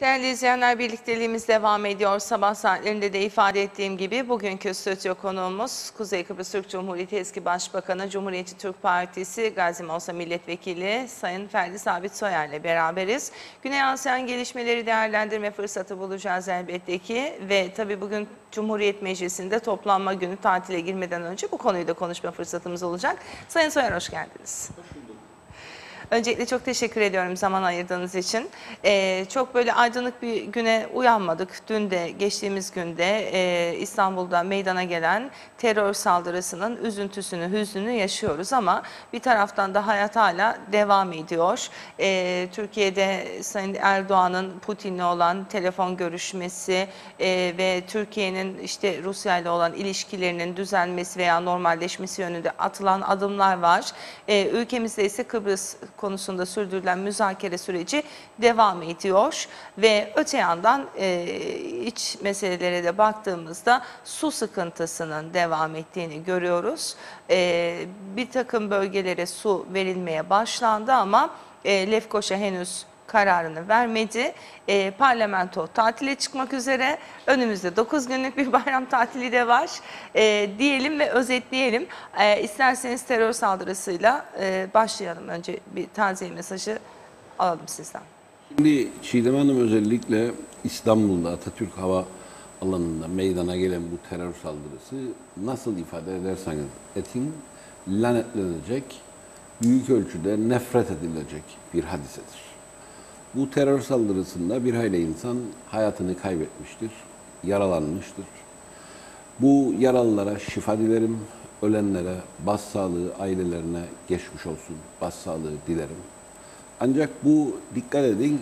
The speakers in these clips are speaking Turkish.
Değerli izleyenler birlikteliğimiz devam ediyor. Sabah saatlerinde de ifade ettiğim gibi bugünkü stüdyo konuğumuz Kuzey Kıbrıs Türk Cumhuriyeti eski Başbakanı Cumhuriyetçi Türk Partisi Gazi Mausa Milletvekili Sayın Ferdi Sabit Soyer ile beraberiz. Güney Asya'nın gelişmeleri değerlendirme fırsatı bulacağız elbette ki ve tabii bugün Cumhuriyet Meclisi'nde toplanma günü tatile girmeden önce bu konuyu da konuşma fırsatımız olacak. Sayın Soyer hoş geldiniz. Öncelikle çok teşekkür ediyorum zaman ayırdığınız için. Ee, çok böyle aydınlık bir güne uyanmadık. Dün de geçtiğimiz günde e, İstanbul'da meydana gelen terör saldırısının üzüntüsünü, hüznünü yaşıyoruz ama bir taraftan da hayat hala devam ediyor. Ee, Türkiye'de Sayın Erdoğan'ın Putin'le olan telefon görüşmesi e, ve Türkiye'nin işte Rusya ile olan ilişkilerinin düzelmesi veya normalleşmesi yönünde atılan adımlar var. Ee, ülkemizde ise Kıbrıs konusunda sürdürülen müzakere süreci devam ediyor ve öte yandan e, iç meselelere de baktığımızda su sıkıntısının devam ettiğini görüyoruz. E, bir takım bölgelere su verilmeye başlandı ama e, Lefkoşa henüz kararını vermedi. E, parlamento tatile çıkmak üzere. Önümüzde 9 günlük bir bayram tatili de var. E, diyelim ve özetleyelim. E, isterseniz terör saldırısıyla e, başlayalım. Önce bir taziye mesajı alalım sizden. Şimdi Çiğdem Hanım özellikle İstanbul'da Atatürk Hava Alanı'nda meydana gelen bu terör saldırısı nasıl ifade ederseniz etin lanetlenecek, büyük ölçüde nefret edilecek bir hadisedir. Bu terör saldırısında bir hayli insan hayatını kaybetmiştir, yaralanmıştır. Bu yaralılara şifa dilerim, ölenlere başsağlığı, ailelerine geçmiş olsun, başsağlığı dilerim. Ancak bu dikkat edin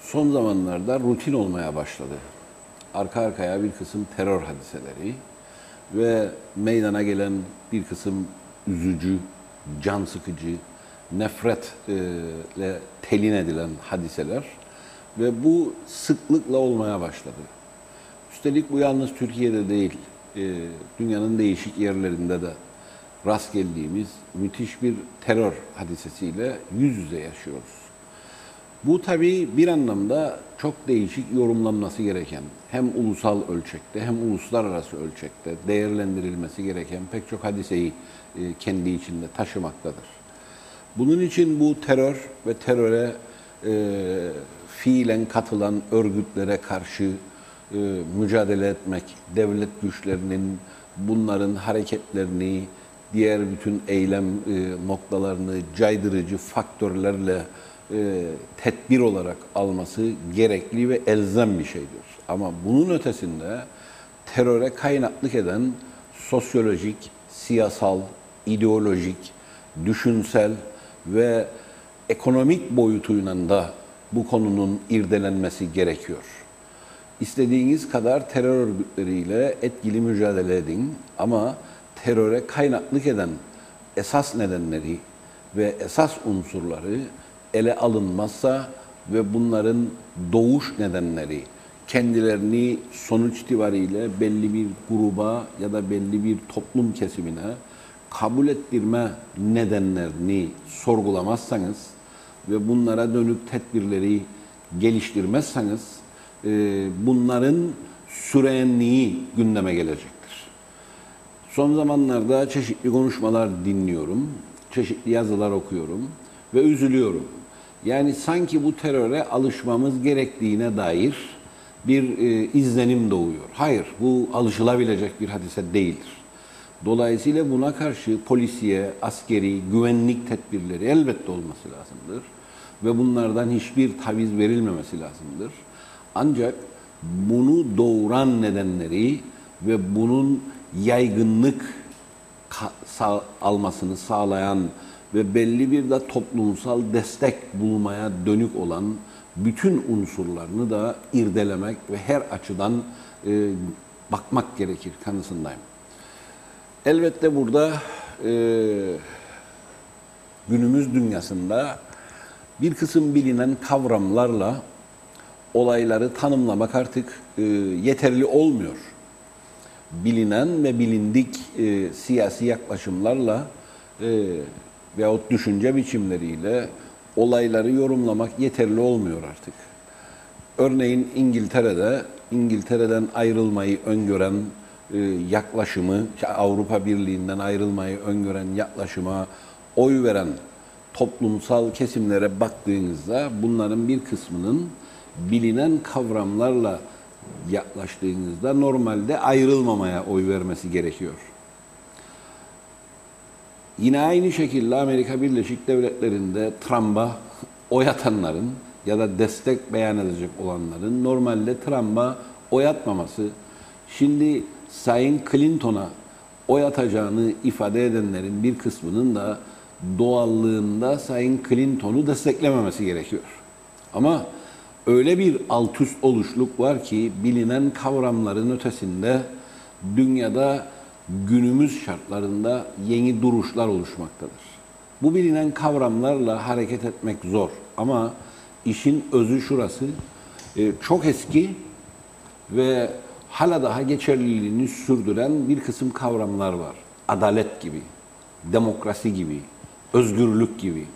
son zamanlarda rutin olmaya başladı. Arka arkaya bir kısım terör hadiseleri ve meydana gelen bir kısım üzücü, can sıkıcı, nefretle telin edilen hadiseler ve bu sıklıkla olmaya başladı. Üstelik bu yalnız Türkiye'de değil, e, dünyanın değişik yerlerinde de rast geldiğimiz müthiş bir terör hadisesiyle yüz yüze yaşıyoruz. Bu tabii bir anlamda çok değişik yorumlanması gereken, hem ulusal ölçekte hem uluslararası ölçekte değerlendirilmesi gereken pek çok hadiseyi e, kendi içinde taşımaktadır. Bunun için bu terör ve teröre e, fiilen katılan örgütlere karşı e, mücadele etmek, devlet güçlerinin bunların hareketlerini, diğer bütün eylem e, noktalarını caydırıcı faktörlerle e, tedbir olarak alması gerekli ve elzem bir şeydir. Ama bunun ötesinde teröre kaynaklık eden sosyolojik, siyasal, ideolojik, düşünsel ve ekonomik boyutuyla da bu konunun irdelenmesi gerekiyor. İstediğiniz kadar terör örgütleriyle etkili mücadele edin ama teröre kaynaklık eden esas nedenleri ve esas unsurları ele alınmazsa ve bunların doğuş nedenleri kendilerini sonuç itibariyle belli bir gruba ya da belli bir toplum kesimine kabul ettirme nedenlerini sorgulamazsanız ve bunlara dönük tedbirleri geliştirmezseniz e, bunların sürenliği gündeme gelecektir. Son zamanlarda çeşitli konuşmalar dinliyorum, çeşitli yazılar okuyorum ve üzülüyorum. Yani sanki bu teröre alışmamız gerektiğine dair bir e, izlenim doğuyor. Hayır, bu alışılabilecek bir hadise değildir. Dolayısıyla buna karşı polisiye, askeri, güvenlik tedbirleri elbette olması lazımdır. Ve bunlardan hiçbir taviz verilmemesi lazımdır. Ancak bunu doğuran nedenleri ve bunun yaygınlık almasını sağlayan ve belli bir de toplumsal destek bulmaya dönük olan bütün unsurlarını da irdelemek ve her açıdan e, bakmak gerekir kanısındayım. Elbette burada e, günümüz dünyasında bir kısım bilinen kavramlarla olayları tanımlamak artık e, yeterli olmuyor. Bilinen ve bilindik e, siyasi yaklaşımlarla e, veyahut düşünce biçimleriyle olayları yorumlamak yeterli olmuyor artık. Örneğin İngiltere'de İngiltere'den ayrılmayı öngören yaklaşımı, işte Avrupa Birliği'nden ayrılmayı öngören yaklaşıma oy veren toplumsal kesimlere baktığınızda bunların bir kısmının bilinen kavramlarla yaklaştığınızda normalde ayrılmamaya oy vermesi gerekiyor. Yine aynı şekilde Amerika Birleşik Devletleri'nde Trump'a oy atanların ya da destek beyan edecek olanların normalde Trump'a oy atmaması, şimdi Sayın Clinton'a oy atacağını ifade edenlerin bir kısmının da doğallığında Sayın Clinton'u desteklememesi gerekiyor. Ama öyle bir alt üst oluşluk var ki bilinen kavramların ötesinde dünyada günümüz şartlarında yeni duruşlar oluşmaktadır. Bu bilinen kavramlarla hareket etmek zor ama işin özü şurası. e, Çok eski ve hala daha geçerliliğini sürdüren bir kısım kavramlar var. Adalet gibi, demokrasi gibi, özgürlük gibi.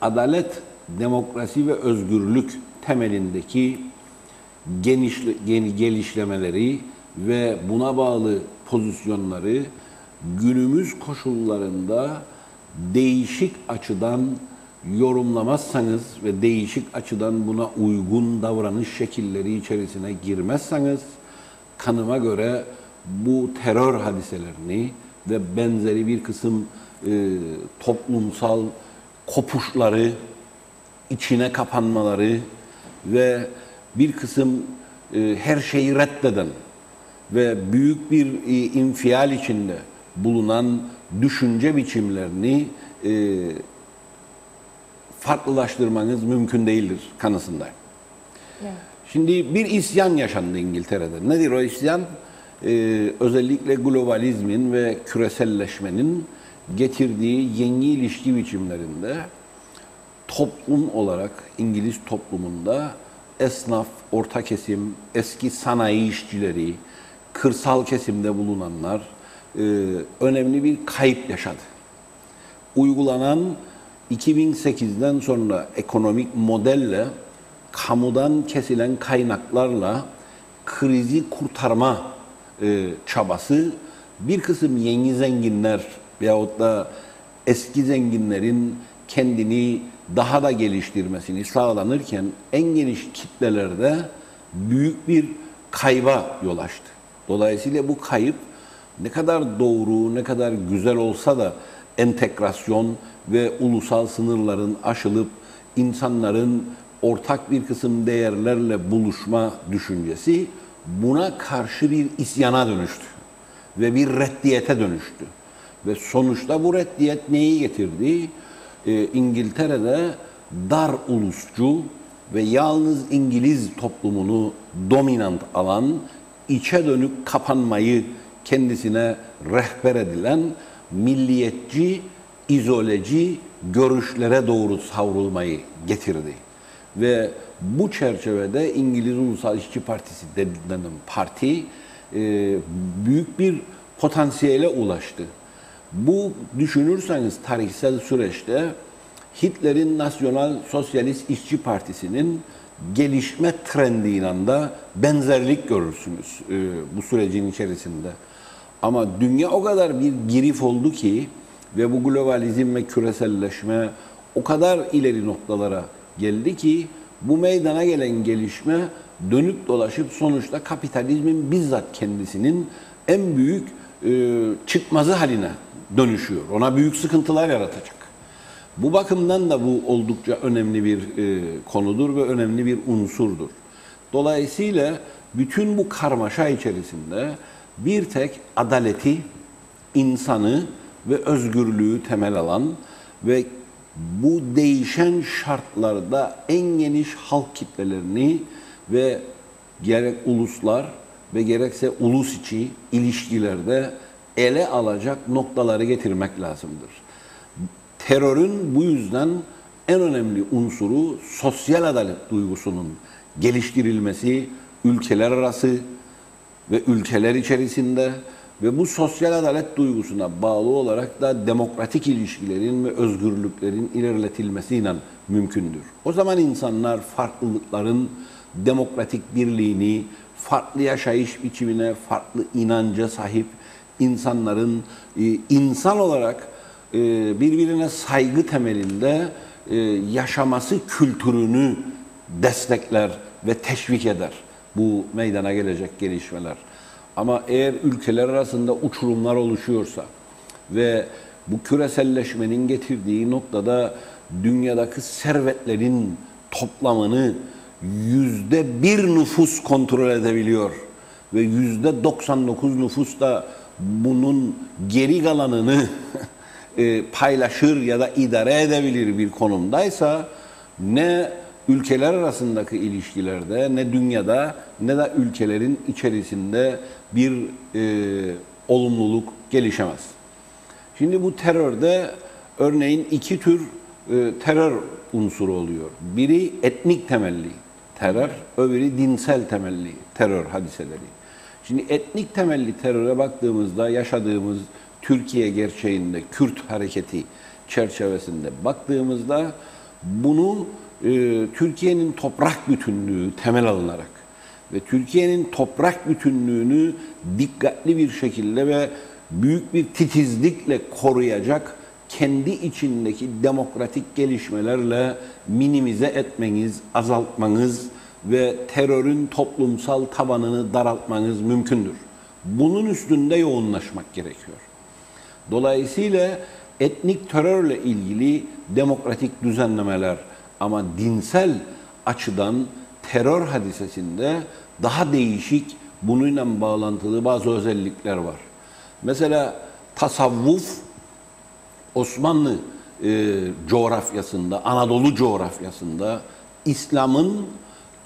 Adalet, demokrasi ve özgürlük temelindeki genişle, geni- gelişlemeleri ve buna bağlı pozisyonları günümüz koşullarında değişik açıdan yorumlamazsanız ve değişik açıdan buna uygun davranış şekilleri içerisine girmezseniz kanıma göre bu terör hadiselerini ve benzeri bir kısım e, toplumsal kopuşları içine kapanmaları ve bir kısım e, her şeyi reddeden ve büyük bir e, infial içinde bulunan düşünce biçimlerini e, farklılaştırmanız mümkün değildir kanısındayım. Şimdi bir isyan yaşandı İngiltere'de. Nedir o isyan? Ee, özellikle globalizmin ve küreselleşmenin getirdiği yeni ilişki biçimlerinde toplum olarak İngiliz toplumunda esnaf, orta kesim, eski sanayi işçileri, kırsal kesimde bulunanlar e, önemli bir kayıp yaşadı. Uygulanan 2008'den sonra ekonomik modelle kamudan kesilen kaynaklarla krizi kurtarma e, çabası bir kısım yeni zenginler veyahut da eski zenginlerin kendini daha da geliştirmesini sağlanırken en geniş kitlelerde büyük bir kayba yol açtı. Dolayısıyla bu kayıp ne kadar doğru, ne kadar güzel olsa da entegrasyon ve ulusal sınırların aşılıp insanların ortak bir kısım değerlerle buluşma düşüncesi buna karşı bir isyana dönüştü ve bir reddiyete dönüştü. Ve sonuçta bu reddiyet neyi getirdi? Ee, İngiltere'de dar ulusçu ve yalnız İngiliz toplumunu dominant alan, içe dönük kapanmayı kendisine rehber edilen milliyetçi, izoleci görüşlere doğru savrulmayı getirdi. Ve bu çerçevede İngiliz Ulusal İşçi Partisi denilen parti e, büyük bir potansiyele ulaştı. Bu düşünürseniz tarihsel süreçte Hitler'in Nasyonal Sosyalist İşçi Partisi'nin gelişme trendiyle de benzerlik görürsünüz e, bu sürecin içerisinde. Ama dünya o kadar bir girif oldu ki ve bu globalizm ve küreselleşme o kadar ileri noktalara geldi ki bu meydana gelen gelişme dönüp dolaşıp sonuçta kapitalizmin bizzat kendisinin en büyük e, çıkmazı haline dönüşüyor. Ona büyük sıkıntılar yaratacak. Bu bakımdan da bu oldukça önemli bir e, konudur ve önemli bir unsurdur. Dolayısıyla bütün bu karmaşa içerisinde bir tek adaleti, insanı ve özgürlüğü temel alan ve bu değişen şartlarda en geniş halk kitlelerini ve gerek uluslar ve gerekse ulus içi ilişkilerde ele alacak noktaları getirmek lazımdır. Terörün bu yüzden en önemli unsuru sosyal adalet duygusunun geliştirilmesi, ülkeler arası ve ülkeler içerisinde ve bu sosyal adalet duygusuna bağlı olarak da demokratik ilişkilerin ve özgürlüklerin ilerletilmesiyle mümkündür. O zaman insanlar farklılıkların demokratik birliğini, farklı yaşayış biçimine, farklı inanca sahip insanların e, insan olarak e, birbirine saygı temelinde e, yaşaması kültürünü destekler ve teşvik eder bu meydana gelecek gelişmeler. Ama eğer ülkeler arasında uçurumlar oluşuyorsa ve bu küreselleşmenin getirdiği noktada dünyadaki servetlerin toplamını yüzde bir nüfus kontrol edebiliyor ve yüzde 99 nüfus da bunun geri kalanını e, paylaşır ya da idare edebilir bir konumdaysa ne ülkeler arasındaki ilişkilerde ne dünyada ne de ülkelerin içerisinde bir e, olumluluk gelişemez. Şimdi bu terörde örneğin iki tür e, terör unsuru oluyor. Biri etnik temelli terör, öbürü dinsel temelli terör hadiseleri. Şimdi etnik temelli teröre baktığımızda yaşadığımız Türkiye gerçeğinde Kürt hareketi çerçevesinde baktığımızda bunu e, Türkiye'nin toprak bütünlüğü temel alınarak ve Türkiye'nin toprak bütünlüğünü dikkatli bir şekilde ve büyük bir titizlikle koruyacak kendi içindeki demokratik gelişmelerle minimize etmeniz, azaltmanız ve terörün toplumsal tabanını daraltmanız mümkündür. Bunun üstünde yoğunlaşmak gerekiyor. Dolayısıyla etnik terörle ilgili demokratik düzenlemeler ama dinsel açıdan terör hadisesinde daha değişik bununla bağlantılı bazı özellikler var. Mesela tasavvuf Osmanlı e, coğrafyasında, Anadolu coğrafyasında İslam'ın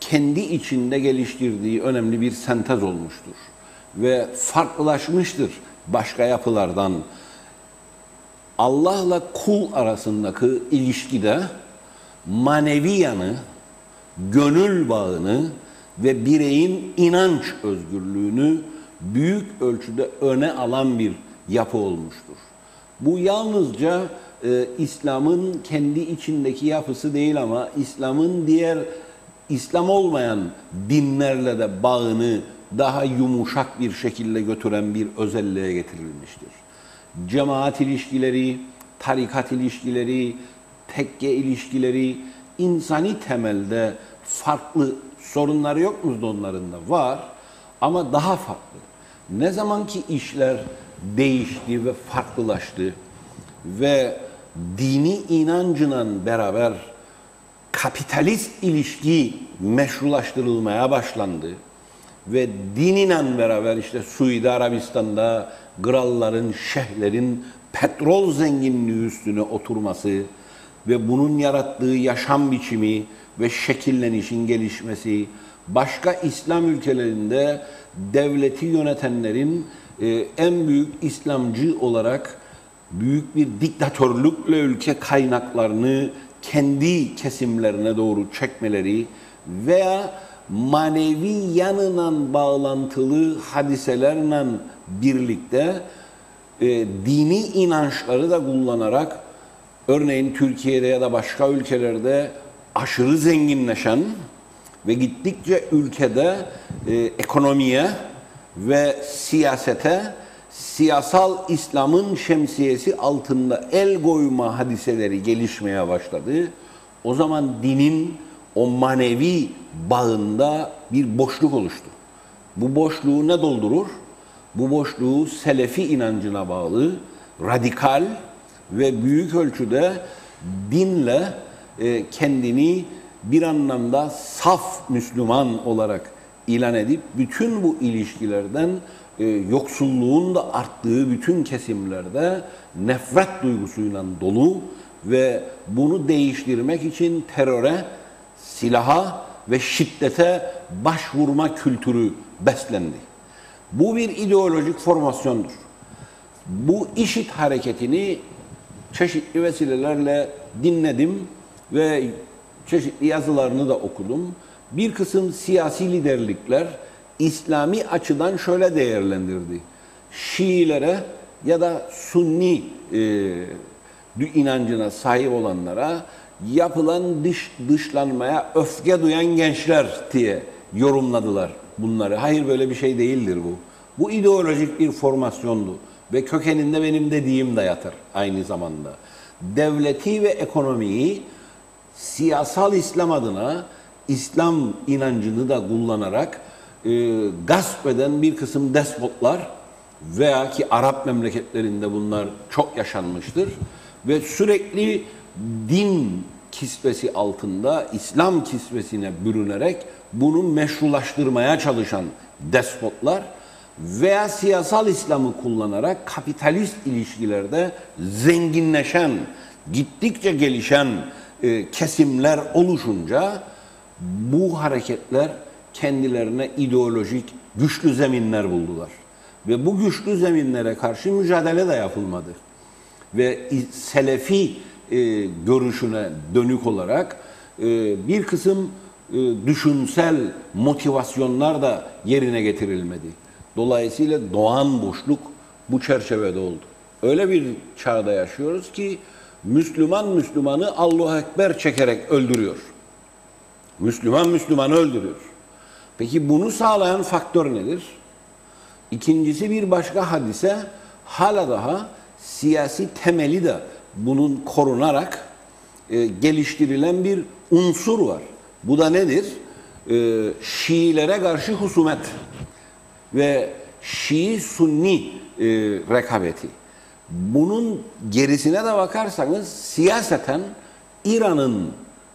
kendi içinde geliştirdiği önemli bir sentez olmuştur. Ve farklılaşmıştır başka yapılardan. Allah'la kul arasındaki ilişkide manevi yanı, gönül bağını ve bireyin inanç özgürlüğünü büyük ölçüde öne alan bir yapı olmuştur. Bu yalnızca e, İslam'ın kendi içindeki yapısı değil ama İslam'ın diğer İslam olmayan dinlerle de bağını daha yumuşak bir şekilde götüren bir özelliğe getirilmiştir. Cemaat ilişkileri, tarikat ilişkileri, tekke ilişkileri insani temelde farklı sorunları yok mu onların da? Var ama daha farklı. Ne zaman ki işler değişti ve farklılaştı ve dini inancıyla beraber kapitalist ilişki meşrulaştırılmaya başlandı ve diniyle beraber işte Suudi Arabistan'da kralların, şehlerin petrol zenginliği üstüne oturması ve bunun yarattığı yaşam biçimi ve şekillenişin gelişmesi, başka İslam ülkelerinde devleti yönetenlerin e, en büyük İslamcı olarak büyük bir diktatörlükle ülke kaynaklarını kendi kesimlerine doğru çekmeleri veya manevi yanına bağlantılı hadiselerle birlikte e, dini inançları da kullanarak örneğin Türkiye'de ya da başka ülkelerde aşırı zenginleşen ve gittikçe ülkede e, ekonomiye ve siyasete siyasal İslam'ın şemsiyesi altında el koyma hadiseleri gelişmeye başladı. O zaman dinin o manevi bağında bir boşluk oluştu. Bu boşluğu ne doldurur? Bu boşluğu Selefi inancına bağlı, radikal ve büyük ölçüde dinle e, kendini bir anlamda saf Müslüman olarak ilan edip bütün bu ilişkilerden e, yoksulluğun da arttığı bütün kesimlerde nefret duygusuyla dolu ve bunu değiştirmek için teröre, silaha ve şiddete başvurma kültürü beslendi. Bu bir ideolojik formasyondur. Bu işit hareketini çeşitli vesilelerle dinledim ve çeşitli yazılarını da okudum. Bir kısım siyasi liderlikler İslami açıdan şöyle değerlendirdi. Şiilere ya da Sunni e, inancına sahip olanlara yapılan dış dışlanmaya öfke duyan gençler diye yorumladılar bunları. Hayır böyle bir şey değildir bu. Bu ideolojik bir formasyondu ve kökeninde benim dediğim de yatır aynı zamanda. Devleti ve ekonomiyi siyasal İslam adına İslam inancını da kullanarak e, gasp eden bir kısım despotlar veya ki Arap memleketlerinde bunlar çok yaşanmıştır ve sürekli din kisvesi altında İslam kisvesine bürünerek bunu meşrulaştırmaya çalışan despotlar veya siyasal İslam'ı kullanarak kapitalist ilişkilerde zenginleşen, gittikçe gelişen e, kesimler oluşunca bu hareketler kendilerine ideolojik güçlü zeminler buldular. Ve bu güçlü zeminlere karşı mücadele de yapılmadı. Ve Selefi e, görüşüne dönük olarak e, bir kısım e, düşünsel motivasyonlar da yerine getirilmedi. Dolayısıyla doğan boşluk bu çerçevede oldu. Öyle bir çağda yaşıyoruz ki Müslüman Müslümanı Allahu Ekber çekerek öldürüyor. Müslüman Müslümanı öldürüyor. Peki bunu sağlayan faktör nedir? İkincisi bir başka hadise hala daha siyasi temeli de bunun korunarak e, geliştirilen bir unsur var. Bu da nedir? E, Şiilere karşı husumet ve Şii-Sunni e, rekabeti. Bunun gerisine de bakarsanız siyaseten İran'ın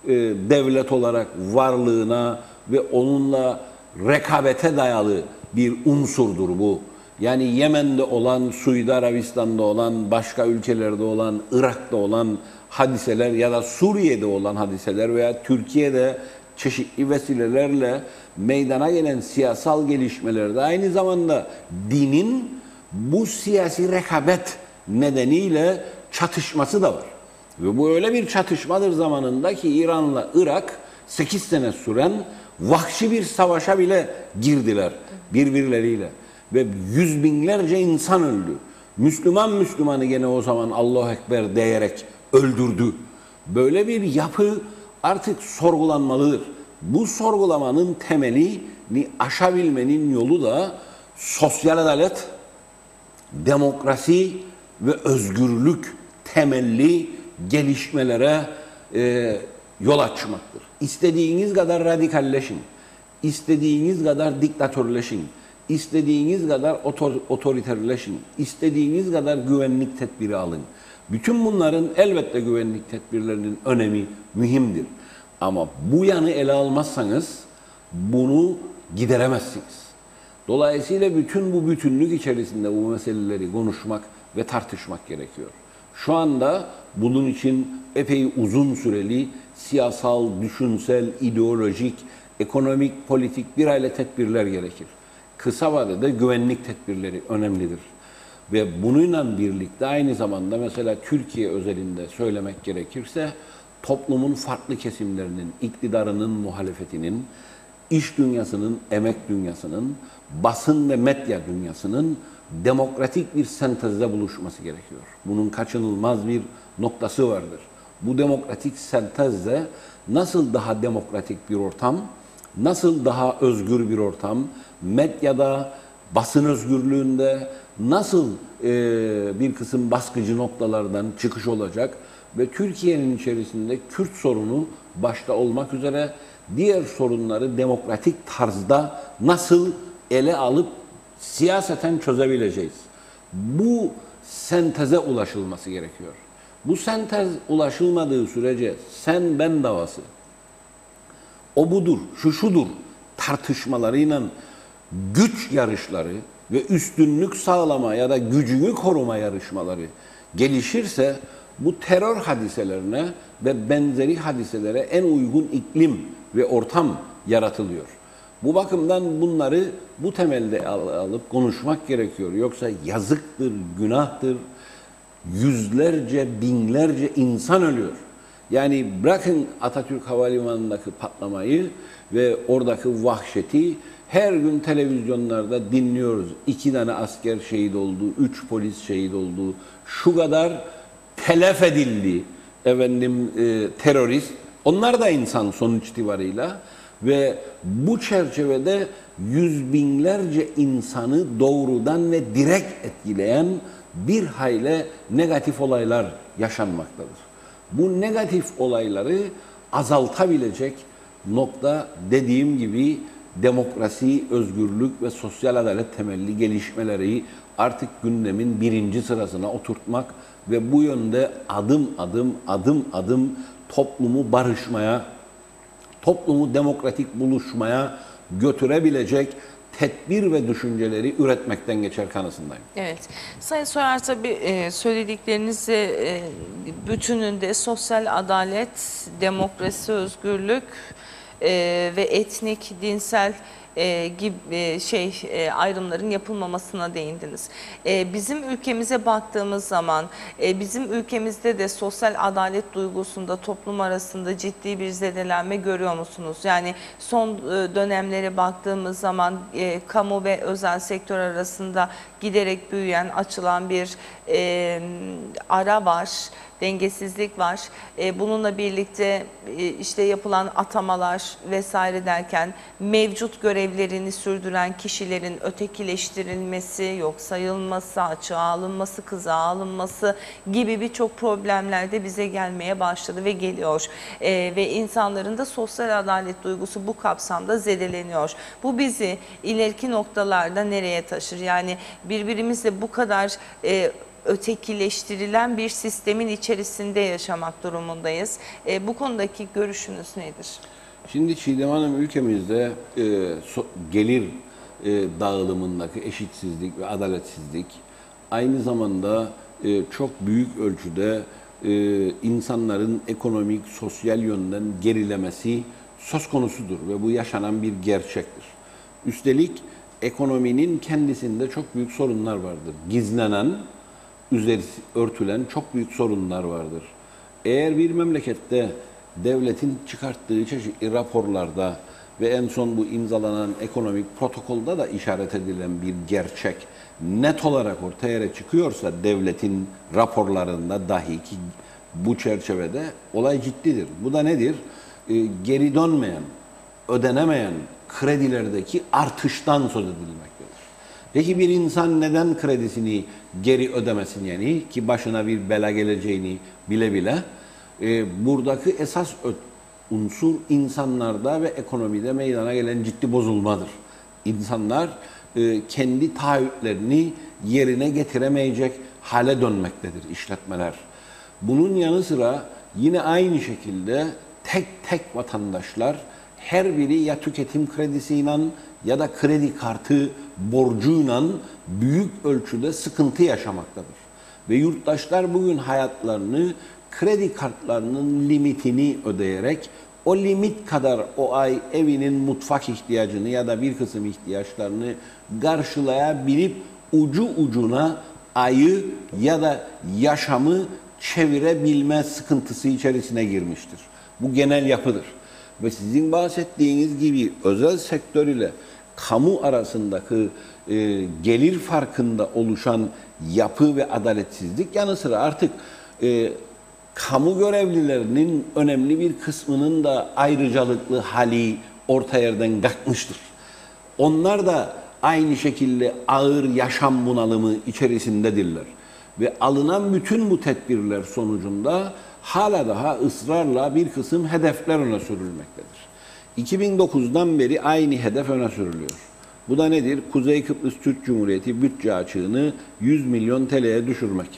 e, devlet olarak varlığına ve onunla rekabete dayalı bir unsurdur bu. Yani Yemen'de olan, Suudi Arabistan'da olan, başka ülkelerde olan, Irak'ta olan hadiseler ya da Suriye'de olan hadiseler veya Türkiye'de çeşitli vesilelerle meydana gelen siyasal gelişmelerde aynı zamanda dinin bu siyasi rekabet nedeniyle çatışması da var. Ve bu öyle bir çatışmadır zamanında ki İran'la Irak 8 sene süren vahşi bir savaşa bile girdiler birbirleriyle. Ve yüz binlerce insan öldü. Müslüman Müslümanı gene o zaman Allahu Ekber diyerek öldürdü. Böyle bir yapı artık sorgulanmalıdır. Bu sorgulamanın temelini aşabilmenin yolu da sosyal adalet, demokrasi ve özgürlük temelli gelişmelere e, yol açmaktır. İstediğiniz kadar radikalleşin, istediğiniz kadar diktatörleşin, istediğiniz kadar otor, otoriterleşin, istediğiniz kadar güvenlik tedbiri alın. Bütün bunların elbette güvenlik tedbirlerinin önemi mühimdir. Ama bu yanı ele almazsanız bunu gideremezsiniz. Dolayısıyla bütün bu bütünlük içerisinde bu meseleleri konuşmak ve tartışmak gerekiyor. Şu anda bunun için epey uzun süreli siyasal, düşünsel, ideolojik, ekonomik, politik bir aile tedbirler gerekir. Kısa vadede güvenlik tedbirleri önemlidir. Ve bununla birlikte aynı zamanda mesela Türkiye özelinde söylemek gerekirse toplumun farklı kesimlerinin, iktidarının, muhalefetinin, iş dünyasının, emek dünyasının, basın ve medya dünyasının demokratik bir sentezde buluşması gerekiyor. Bunun kaçınılmaz bir noktası vardır. Bu demokratik sentezde nasıl daha demokratik bir ortam, nasıl daha özgür bir ortam, medyada, basın özgürlüğünde nasıl e, bir kısım baskıcı noktalardan çıkış olacak ve Türkiye'nin içerisinde Kürt sorunu başta olmak üzere diğer sorunları demokratik tarzda nasıl ele alıp siyaseten çözebileceğiz. Bu senteze ulaşılması gerekiyor. Bu sentez ulaşılmadığı sürece sen ben davası o budur, şu şudur tartışmalarıyla güç yarışları ve üstünlük sağlama ya da gücünü koruma yarışmaları gelişirse bu terör hadiselerine ve benzeri hadiselere en uygun iklim ve ortam yaratılıyor. Bu bakımdan bunları bu temelde alıp konuşmak gerekiyor. Yoksa yazıktır, günahtır. Yüzlerce, binlerce insan ölüyor. Yani bırakın Atatürk Havalimanı'ndaki patlamayı ve oradaki vahşeti her gün televizyonlarda dinliyoruz. İki tane asker şehit oldu, üç polis şehit oldu. Şu kadar telef edildi. efendim e, terörist. Onlar da insan sonuç itibarıyla ve bu çerçevede yüz binlerce insanı doğrudan ve direkt etkileyen bir hayli negatif olaylar yaşanmaktadır. Bu negatif olayları azaltabilecek nokta dediğim gibi demokrasi, özgürlük ve sosyal adalet temelli gelişmeleri artık gündemin birinci sırasına oturtmak ve bu yönde adım adım adım adım toplumu barışmaya, toplumu demokratik buluşmaya götürebilecek tedbir ve düşünceleri üretmekten geçer kanısındayım. Evet. Sayın Soyer tabii e, söylediklerinizde e, bütününde sosyal adalet, demokrasi, özgürlük e, ve etnik, dinsel e, gibi e, şey e, ayrımların yapılmamasına değindiniz. E, bizim ülkemize baktığımız zaman e, bizim ülkemizde de sosyal adalet duygusunda toplum arasında ciddi bir zedelenme görüyor musunuz? Yani son e, dönemlere baktığımız zaman e, kamu ve özel sektör arasında giderek büyüyen, açılan bir e, ara var dengesizlik var. E, bununla birlikte e, işte yapılan atamalar vesaire derken mevcut görevlerini sürdüren kişilerin ötekileştirilmesi, yok sayılması, açığa alınması, kıza alınması gibi birçok problemler de bize gelmeye başladı ve geliyor. E, ve insanların da sosyal adalet duygusu bu kapsamda zedeleniyor. Bu bizi ileriki noktalarda nereye taşır? Yani birbirimizle bu kadar e, ötekileştirilen bir sistemin içerisinde yaşamak durumundayız. E, bu konudaki görüşünüz nedir? Şimdi Çiğdem Hanım ülkemizde e, so- gelir e, dağılımındaki eşitsizlik ve adaletsizlik aynı zamanda e, çok büyük ölçüde e, insanların ekonomik, sosyal yönden gerilemesi söz konusudur ve bu yaşanan bir gerçektir. Üstelik ekonominin kendisinde çok büyük sorunlar vardır. Gizlenen, üzerisi örtülen çok büyük sorunlar vardır. Eğer bir memlekette devletin çıkarttığı çeşitli raporlarda ve en son bu imzalanan ekonomik protokolda da işaret edilen bir gerçek net olarak ortaya çıkıyorsa devletin raporlarında dahi ki bu çerçevede olay ciddidir. Bu da nedir? Ee, geri dönmeyen, ödenemeyen kredilerdeki artıştan söz edilmektedir. Peki bir insan neden kredisini geri ödemesin yani ki başına bir bela geleceğini bile bile e, buradaki esas unsur insanlarda ve ekonomide meydana gelen ciddi bozulmadır. İnsanlar e, kendi taahhütlerini yerine getiremeyecek hale dönmektedir işletmeler. Bunun yanı sıra yine aynı şekilde tek tek vatandaşlar her biri ya tüketim kredisiyle ya da kredi kartı borcuyla büyük ölçüde sıkıntı yaşamaktadır. Ve yurttaşlar bugün hayatlarını kredi kartlarının limitini ödeyerek o limit kadar o ay evinin mutfak ihtiyacını ya da bir kısım ihtiyaçlarını karşılayabilip ucu ucuna ayı ya da yaşamı çevirebilme sıkıntısı içerisine girmiştir. Bu genel yapıdır. Ve sizin bahsettiğiniz gibi özel sektör ile kamu arasındaki e, gelir farkında oluşan yapı ve adaletsizlik yanı sıra artık e, kamu görevlilerinin önemli bir kısmının da ayrıcalıklı hali orta yerden kalkmıştır. Onlar da aynı şekilde ağır yaşam bunalımı içerisindedirler. Ve alınan bütün bu tedbirler sonucunda hala daha ısrarla bir kısım hedefler öne sürülmektedir. 2009'dan beri aynı hedef öne sürülüyor. Bu da nedir? Kuzey Kıbrıs Türk Cumhuriyeti bütçe açığını 100 milyon TL'ye düşürmek.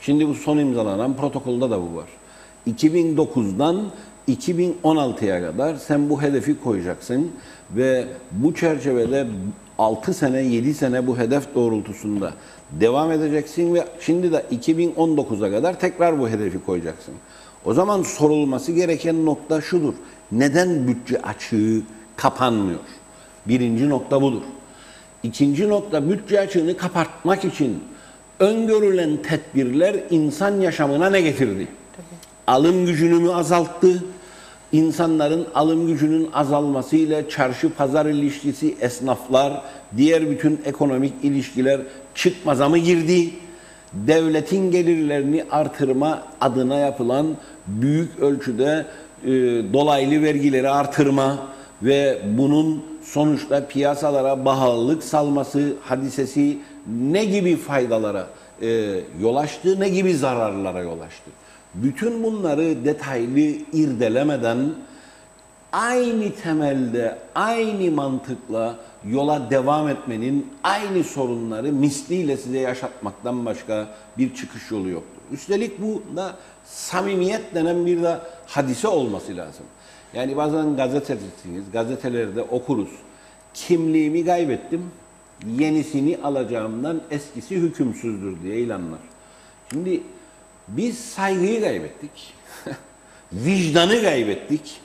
Şimdi bu son imzalanan protokolda da bu var. 2009'dan 2016'ya kadar sen bu hedefi koyacaksın ve bu çerçevede 6 sene 7 sene bu hedef doğrultusunda devam edeceksin ve şimdi de 2019'a kadar tekrar bu hedefi koyacaksın. O zaman sorulması gereken nokta şudur. Neden bütçe açığı kapanmıyor? Birinci nokta budur. İkinci nokta bütçe açığını kapatmak için öngörülen tedbirler insan yaşamına ne getirdi? Alım gücünü mü azalttı? İnsanların alım gücünün azalmasıyla çarşı pazar ilişkisi, esnaflar, diğer bütün ekonomik ilişkiler çıkmaza mı girdi? Devletin gelirlerini artırma adına yapılan büyük ölçüde e, dolaylı vergileri artırma ve bunun sonuçta piyasalara bağlılık salması hadisesi ne gibi faydalara e, yol açtı, ne gibi zararlara yol açtı. Bütün bunları detaylı irdelemeden aynı temelde, aynı mantıkla yola devam etmenin aynı sorunları misliyle size yaşatmaktan başka bir çıkış yolu yoktur. Üstelik bu da samimiyet denen bir de hadise olması lazım. Yani bazen gazetecisiniz, gazetelerde okuruz. Kimliğimi kaybettim, yenisini alacağımdan eskisi hükümsüzdür diye ilanlar. Şimdi biz saygıyı kaybettik, vicdanı kaybettik,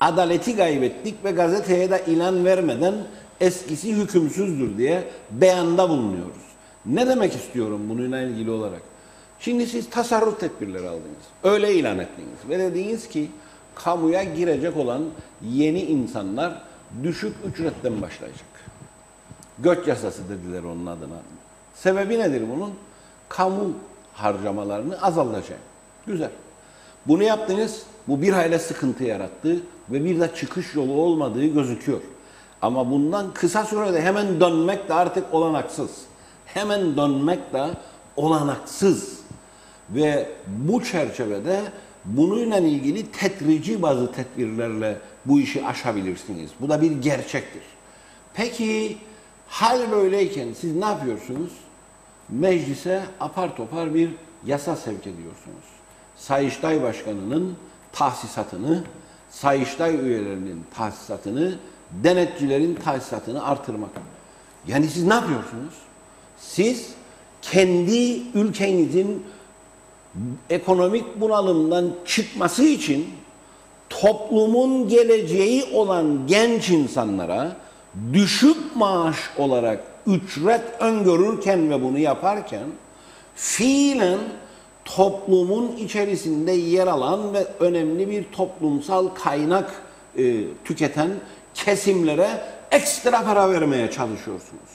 adaleti kaybettik ve gazeteye de ilan vermeden eskisi hükümsüzdür diye beyanda bulunuyoruz. Ne demek istiyorum bununla ilgili olarak? Şimdi siz tasarruf tedbirleri aldınız. Öyle ilan ettiniz. Ve dediniz ki kamuya girecek olan yeni insanlar düşük ücretten başlayacak. Göç yasası dediler onun adına. Sebebi nedir bunun? Kamu harcamalarını azaltacak. Güzel. Bunu yaptınız. Bu bir hayli sıkıntı yarattı ve bir de çıkış yolu olmadığı gözüküyor. Ama bundan kısa sürede hemen dönmek de artık olanaksız. Hemen dönmek de olanaksız. Ve bu çerçevede bununla ilgili tetrici bazı tedbirlerle bu işi aşabilirsiniz. Bu da bir gerçektir. Peki hal böyleyken siz ne yapıyorsunuz? Meclise apar topar bir yasa sevk ediyorsunuz. Sayıştay Başkanı'nın tahsisatını, Sayıştay üyelerinin tahsisatını, denetçilerin tahsisatını artırmak. Yani siz ne yapıyorsunuz? Siz kendi ülkenizin ekonomik bunalımdan çıkması için toplumun geleceği olan genç insanlara düşük maaş olarak ücret öngörürken ve bunu yaparken fiilen toplumun içerisinde yer alan ve önemli bir toplumsal kaynak e, tüketen kesimlere ekstra para vermeye çalışıyorsunuz.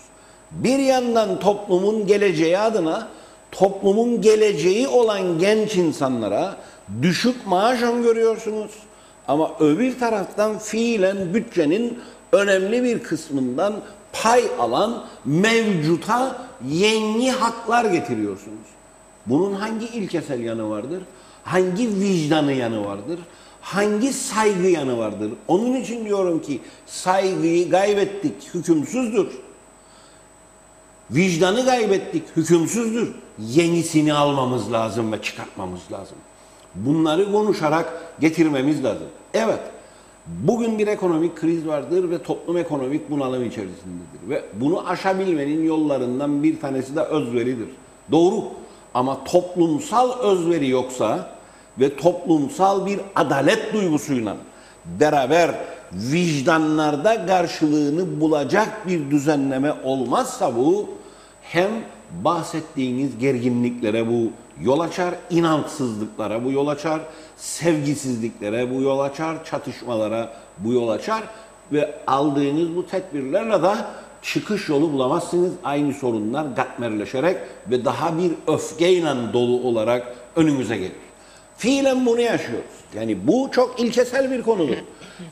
Bir yandan toplumun geleceği adına toplumun geleceği olan genç insanlara düşük maaş öngörüyorsunuz. Ama öbür taraftan fiilen bütçenin önemli bir kısmından pay alan mevcuta yeni haklar getiriyorsunuz. Bunun hangi ilkesel yanı vardır? Hangi vicdanı yanı vardır? Hangi saygı yanı vardır? Onun için diyorum ki saygıyı kaybettik, hükümsüzdür. Vicdanı kaybettik, hükümsüzdür. Yenisini almamız lazım ve çıkartmamız lazım. Bunları konuşarak getirmemiz lazım. Evet, bugün bir ekonomik kriz vardır ve toplum ekonomik bunalım içerisindedir. Ve bunu aşabilmenin yollarından bir tanesi de özveridir. Doğru. Ama toplumsal özveri yoksa ve toplumsal bir adalet duygusuyla beraber vicdanlarda karşılığını bulacak bir düzenleme olmazsa bu hem bahsettiğiniz gerginliklere bu yol açar, inançsızlıklara bu yol açar, sevgisizliklere bu yol açar, çatışmalara bu yol açar ve aldığınız bu tedbirlerle de çıkış yolu bulamazsınız. Aynı sorunlar katmerleşerek ve daha bir öfkeyle dolu olarak önümüze gelir. Fiilen bunu yaşıyoruz. Yani bu çok ilkesel bir konudur.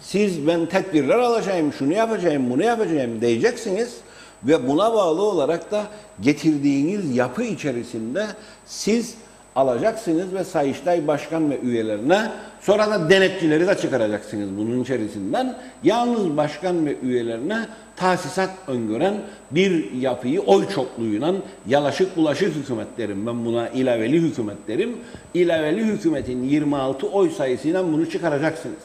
Siz ben tedbirler alacağım, şunu yapacağım, bunu yapacağım diyeceksiniz ve buna bağlı olarak da getirdiğiniz yapı içerisinde siz alacaksınız ve Sayıştay Başkan ve üyelerine sonra da denetçileri de çıkaracaksınız bunun içerisinden. Yalnız başkan ve üyelerine tahsisat öngören bir yapıyı oy çokluğuyla yalaşık bulaşık hükümet derim. Ben buna ilaveli hükümet derim. İlaveli hükümetin 26 oy sayısıyla bunu çıkaracaksınız.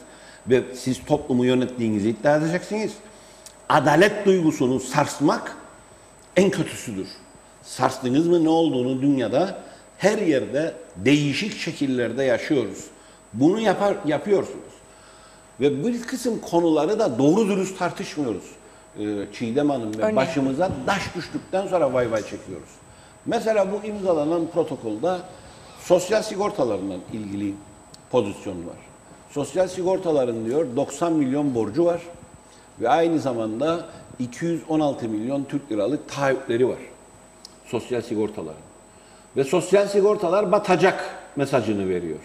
Ve siz toplumu yönettiğinizi iddia edeceksiniz. Adalet duygusunu sarsmak en kötüsüdür. Sarstınız mı ne olduğunu dünyada her yerde değişik şekillerde yaşıyoruz. Bunu yapar, yapıyorsunuz. Ve bir kısım konuları da doğru dürüst tartışmıyoruz. Ee, Çiğdem Hanım ve başımıza taş düştükten sonra vay vay çekiyoruz. Mesela bu imzalanan protokolda sosyal sigortalarla ilgili pozisyon var. Sosyal sigortaların diyor 90 milyon borcu var ve aynı zamanda 216 milyon Türk liralık taahhütleri var. Sosyal sigortaların. Ve sosyal sigortalar batacak mesajını veriyor.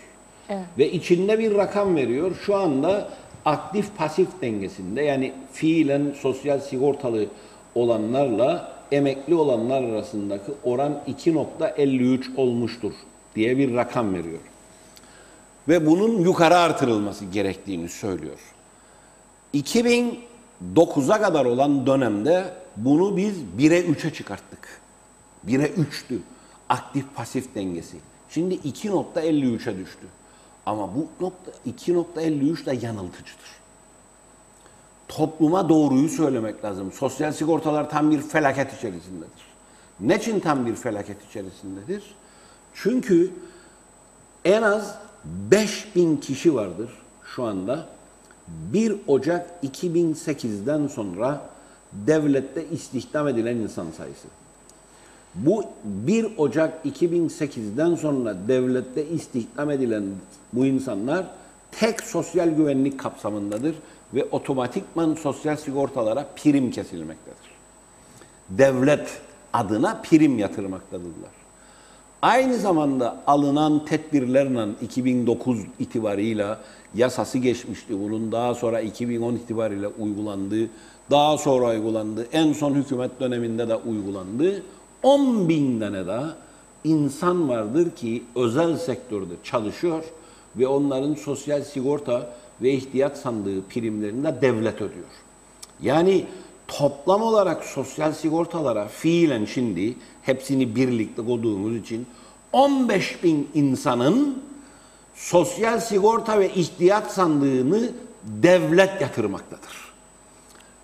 Ve içinde bir rakam veriyor. Şu anda aktif pasif dengesinde yani fiilen sosyal sigortalı olanlarla emekli olanlar arasındaki oran 2.53 olmuştur diye bir rakam veriyor. Ve bunun yukarı artırılması gerektiğini söylüyor. 2009'a kadar olan dönemde bunu biz 1'e 3'e çıkarttık. 1'e 3'tü aktif pasif dengesi. Şimdi 2.53'e düştü. Ama bu nokta 2.53 de yanıltıcıdır. Topluma doğruyu söylemek lazım. Sosyal sigortalar tam bir felaket içerisindedir. Ne için tam bir felaket içerisindedir? Çünkü en az 5000 kişi vardır şu anda. 1 Ocak 2008'den sonra devlette istihdam edilen insan sayısı. Bu 1 Ocak 2008'den sonra devlette istihdam edilen bu insanlar tek sosyal güvenlik kapsamındadır ve otomatikman sosyal sigortalara prim kesilmektedir. Devlet adına prim yatırmaktadırlar. Aynı zamanda alınan tedbirlerle 2009 itibarıyla yasası geçmişti. Bunun daha sonra 2010 itibariyle uygulandığı, daha sonra uygulandı, en son hükümet döneminde de uygulandı. 10 bin tane daha insan vardır ki özel sektörde çalışıyor ve onların sosyal sigorta ve ihtiyat sandığı primlerini de devlet ödüyor. Yani toplam olarak sosyal sigortalara fiilen şimdi hepsini birlikte koyduğumuz için 15 bin insanın sosyal sigorta ve ihtiyat sandığını devlet yatırmaktadır.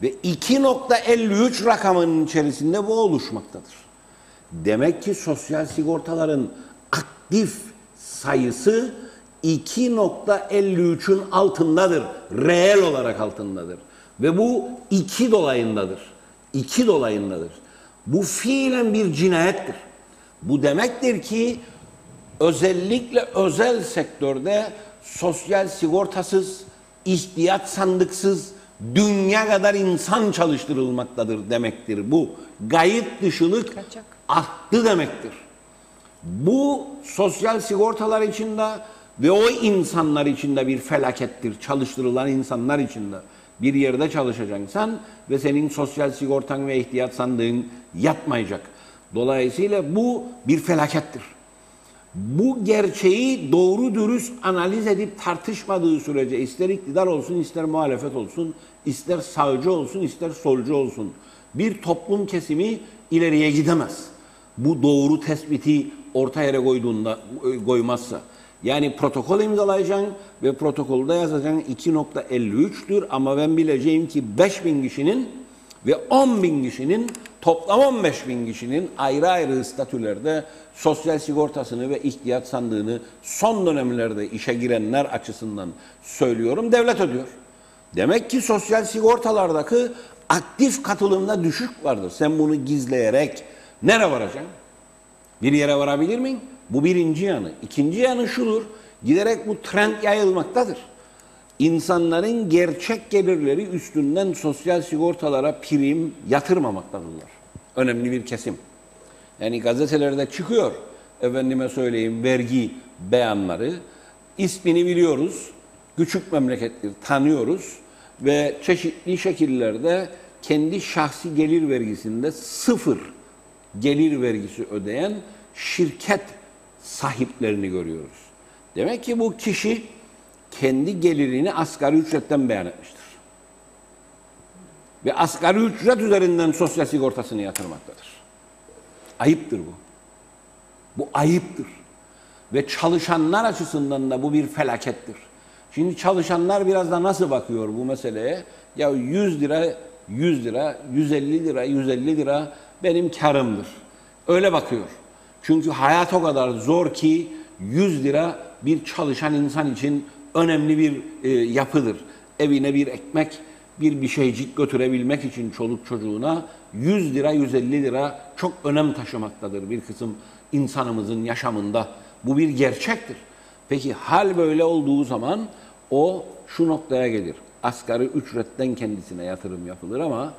Ve 2.53 rakamının içerisinde bu oluşmaktadır. Demek ki sosyal sigortaların aktif sayısı 2.53'ün altındadır. Reel olarak altındadır. Ve bu iki dolayındadır. İki dolayındadır. Bu fiilen bir cinayettir. Bu demektir ki özellikle özel sektörde sosyal sigortasız, ihtiyat sandıksız dünya kadar insan çalıştırılmaktadır demektir bu. Gayet dışılık Kaçak. arttı demektir. Bu sosyal sigortalar içinde ve o insanlar içinde bir felakettir. Çalıştırılan insanlar içinde. Bir yerde çalışacaksın ve senin sosyal sigortan ve ihtiyat sandığın yatmayacak. Dolayısıyla bu bir felakettir. Bu gerçeği doğru dürüst analiz edip tartışmadığı sürece ister iktidar olsun, ister muhalefet olsun, ister sağcı olsun, ister solcu olsun bir toplum kesimi ileriye gidemez. Bu doğru tespiti orta yere koyduğunda koymazsa. Yani protokol imzalayacaksın ve protokolda yazacaksın 2.53'tür ama ben bileceğim ki 5000 kişinin ve 10 bin kişinin toplam 15 bin kişinin ayrı ayrı statülerde sosyal sigortasını ve ihtiyat sandığını son dönemlerde işe girenler açısından söylüyorum devlet ödüyor. Demek ki sosyal sigortalardaki aktif katılımda düşük vardır. Sen bunu gizleyerek nereye varacaksın? Bir yere varabilir miyim? Bu birinci yanı. İkinci yanı şudur. Giderek bu trend yayılmaktadır. İnsanların gerçek gelirleri üstünden sosyal sigortalara prim yatırmamaktadırlar. Önemli bir kesim. Yani gazetelerde çıkıyor efendime söyleyeyim vergi beyanları. İsmini biliyoruz. Küçük memleketleri tanıyoruz ve çeşitli şekillerde kendi şahsi gelir vergisinde sıfır gelir vergisi ödeyen şirket sahiplerini görüyoruz. Demek ki bu kişi kendi gelirini asgari ücretten beyan etmiştir. Ve asgari ücret üzerinden sosyal sigortasını yatırmaktadır. Ayıptır bu. Bu ayıptır. Ve çalışanlar açısından da bu bir felakettir. Şimdi çalışanlar biraz da nasıl bakıyor bu meseleye? Ya 100 lira, 100 lira, 150 lira, 150 lira benim karımdır. Öyle bakıyor. Çünkü hayat o kadar zor ki 100 lira bir çalışan insan için önemli bir e, yapıdır. Evine bir ekmek, bir bir şeycik götürebilmek için çoluk çocuğuna 100 lira, 150 lira çok önem taşımaktadır bir kısım insanımızın yaşamında. Bu bir gerçektir. Peki hal böyle olduğu zaman o şu noktaya gelir. Asgari ücretten kendisine yatırım yapılır ama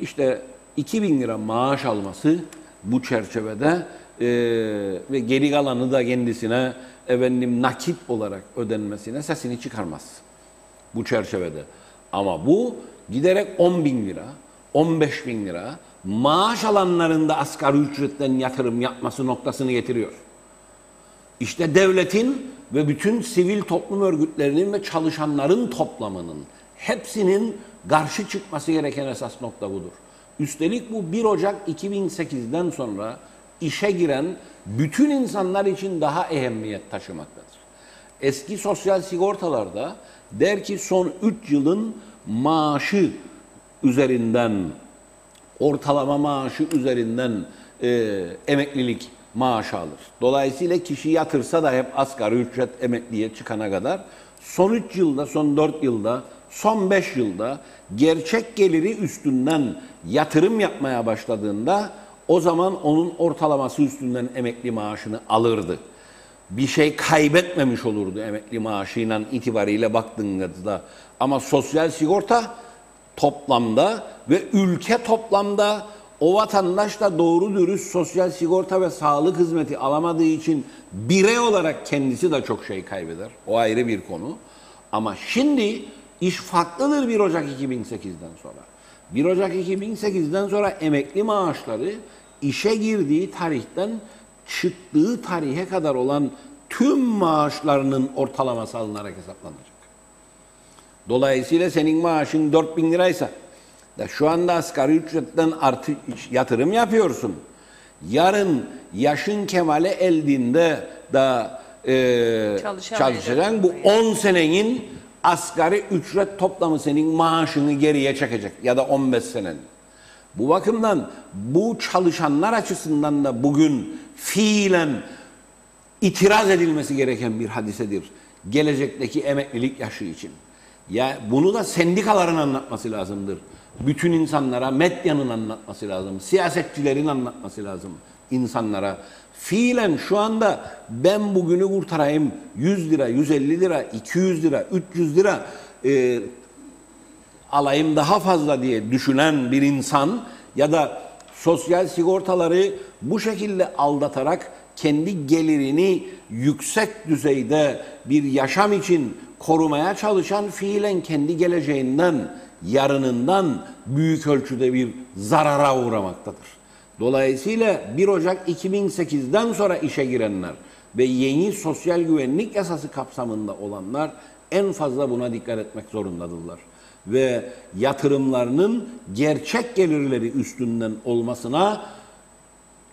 işte 2000 lira maaş alması bu çerçevede e, ve geri kalanı da kendisine efendim nakit olarak ödenmesine sesini çıkarmaz bu çerçevede. Ama bu giderek 10 bin lira, 15 bin lira maaş alanlarında asgari ücretten yatırım yapması noktasını getiriyor. İşte devletin ve bütün sivil toplum örgütlerinin ve çalışanların toplamının hepsinin karşı çıkması gereken esas nokta budur. Üstelik bu 1 Ocak 2008'den sonra işe giren bütün insanlar için daha ehemmiyet taşımaktadır. Eski sosyal sigortalarda der ki son 3 yılın maaşı üzerinden ortalama maaşı üzerinden e, emeklilik maaşı alır. Dolayısıyla kişi yatırsa da hep asgari ücret emekliye çıkana kadar son 3 yılda, son 4 yılda, son 5 yılda gerçek geliri üstünden yatırım yapmaya başladığında o zaman onun ortalaması üstünden emekli maaşını alırdı. Bir şey kaybetmemiş olurdu emekli maaşıyla itibariyle baktığınızda. Ama sosyal sigorta toplamda ve ülke toplamda o vatandaş da doğru dürüst sosyal sigorta ve sağlık hizmeti alamadığı için birey olarak kendisi de çok şey kaybeder. O ayrı bir konu. Ama şimdi iş farklıdır 1 Ocak 2008'den sonra. 1 Ocak 2008'den sonra emekli maaşları işe girdiği tarihten çıktığı tarihe kadar olan tüm maaşlarının ortalaması alınarak hesaplanacak. Dolayısıyla senin maaşın 4000 liraysa da şu anda asgari ücretten artı yatırım yapıyorsun. Yarın yaşın kemale eldiğinde da e, çalışacaksın. Bu 10 senenin asgari ücret toplamı senin maaşını geriye çekecek ya da 15 senenin. Bu bakımdan bu çalışanlar açısından da bugün fiilen itiraz edilmesi gereken bir hadisedir. Gelecekteki emeklilik yaşı için. Ya bunu da sendikaların anlatması lazımdır. Bütün insanlara, medyanın anlatması lazım. Siyasetçilerin anlatması lazım insanlara. Fiilen şu anda ben bugünü kurtarayım 100 lira, 150 lira, 200 lira, 300 lira e, alayım daha fazla diye düşünen bir insan ya da sosyal sigortaları bu şekilde aldatarak kendi gelirini yüksek düzeyde bir yaşam için korumaya çalışan fiilen kendi geleceğinden, yarınından büyük ölçüde bir zarara uğramaktadır. Dolayısıyla 1 Ocak 2008'den sonra işe girenler ve yeni sosyal güvenlik yasası kapsamında olanlar en fazla buna dikkat etmek zorundadırlar. Ve yatırımlarının gerçek gelirleri üstünden olmasına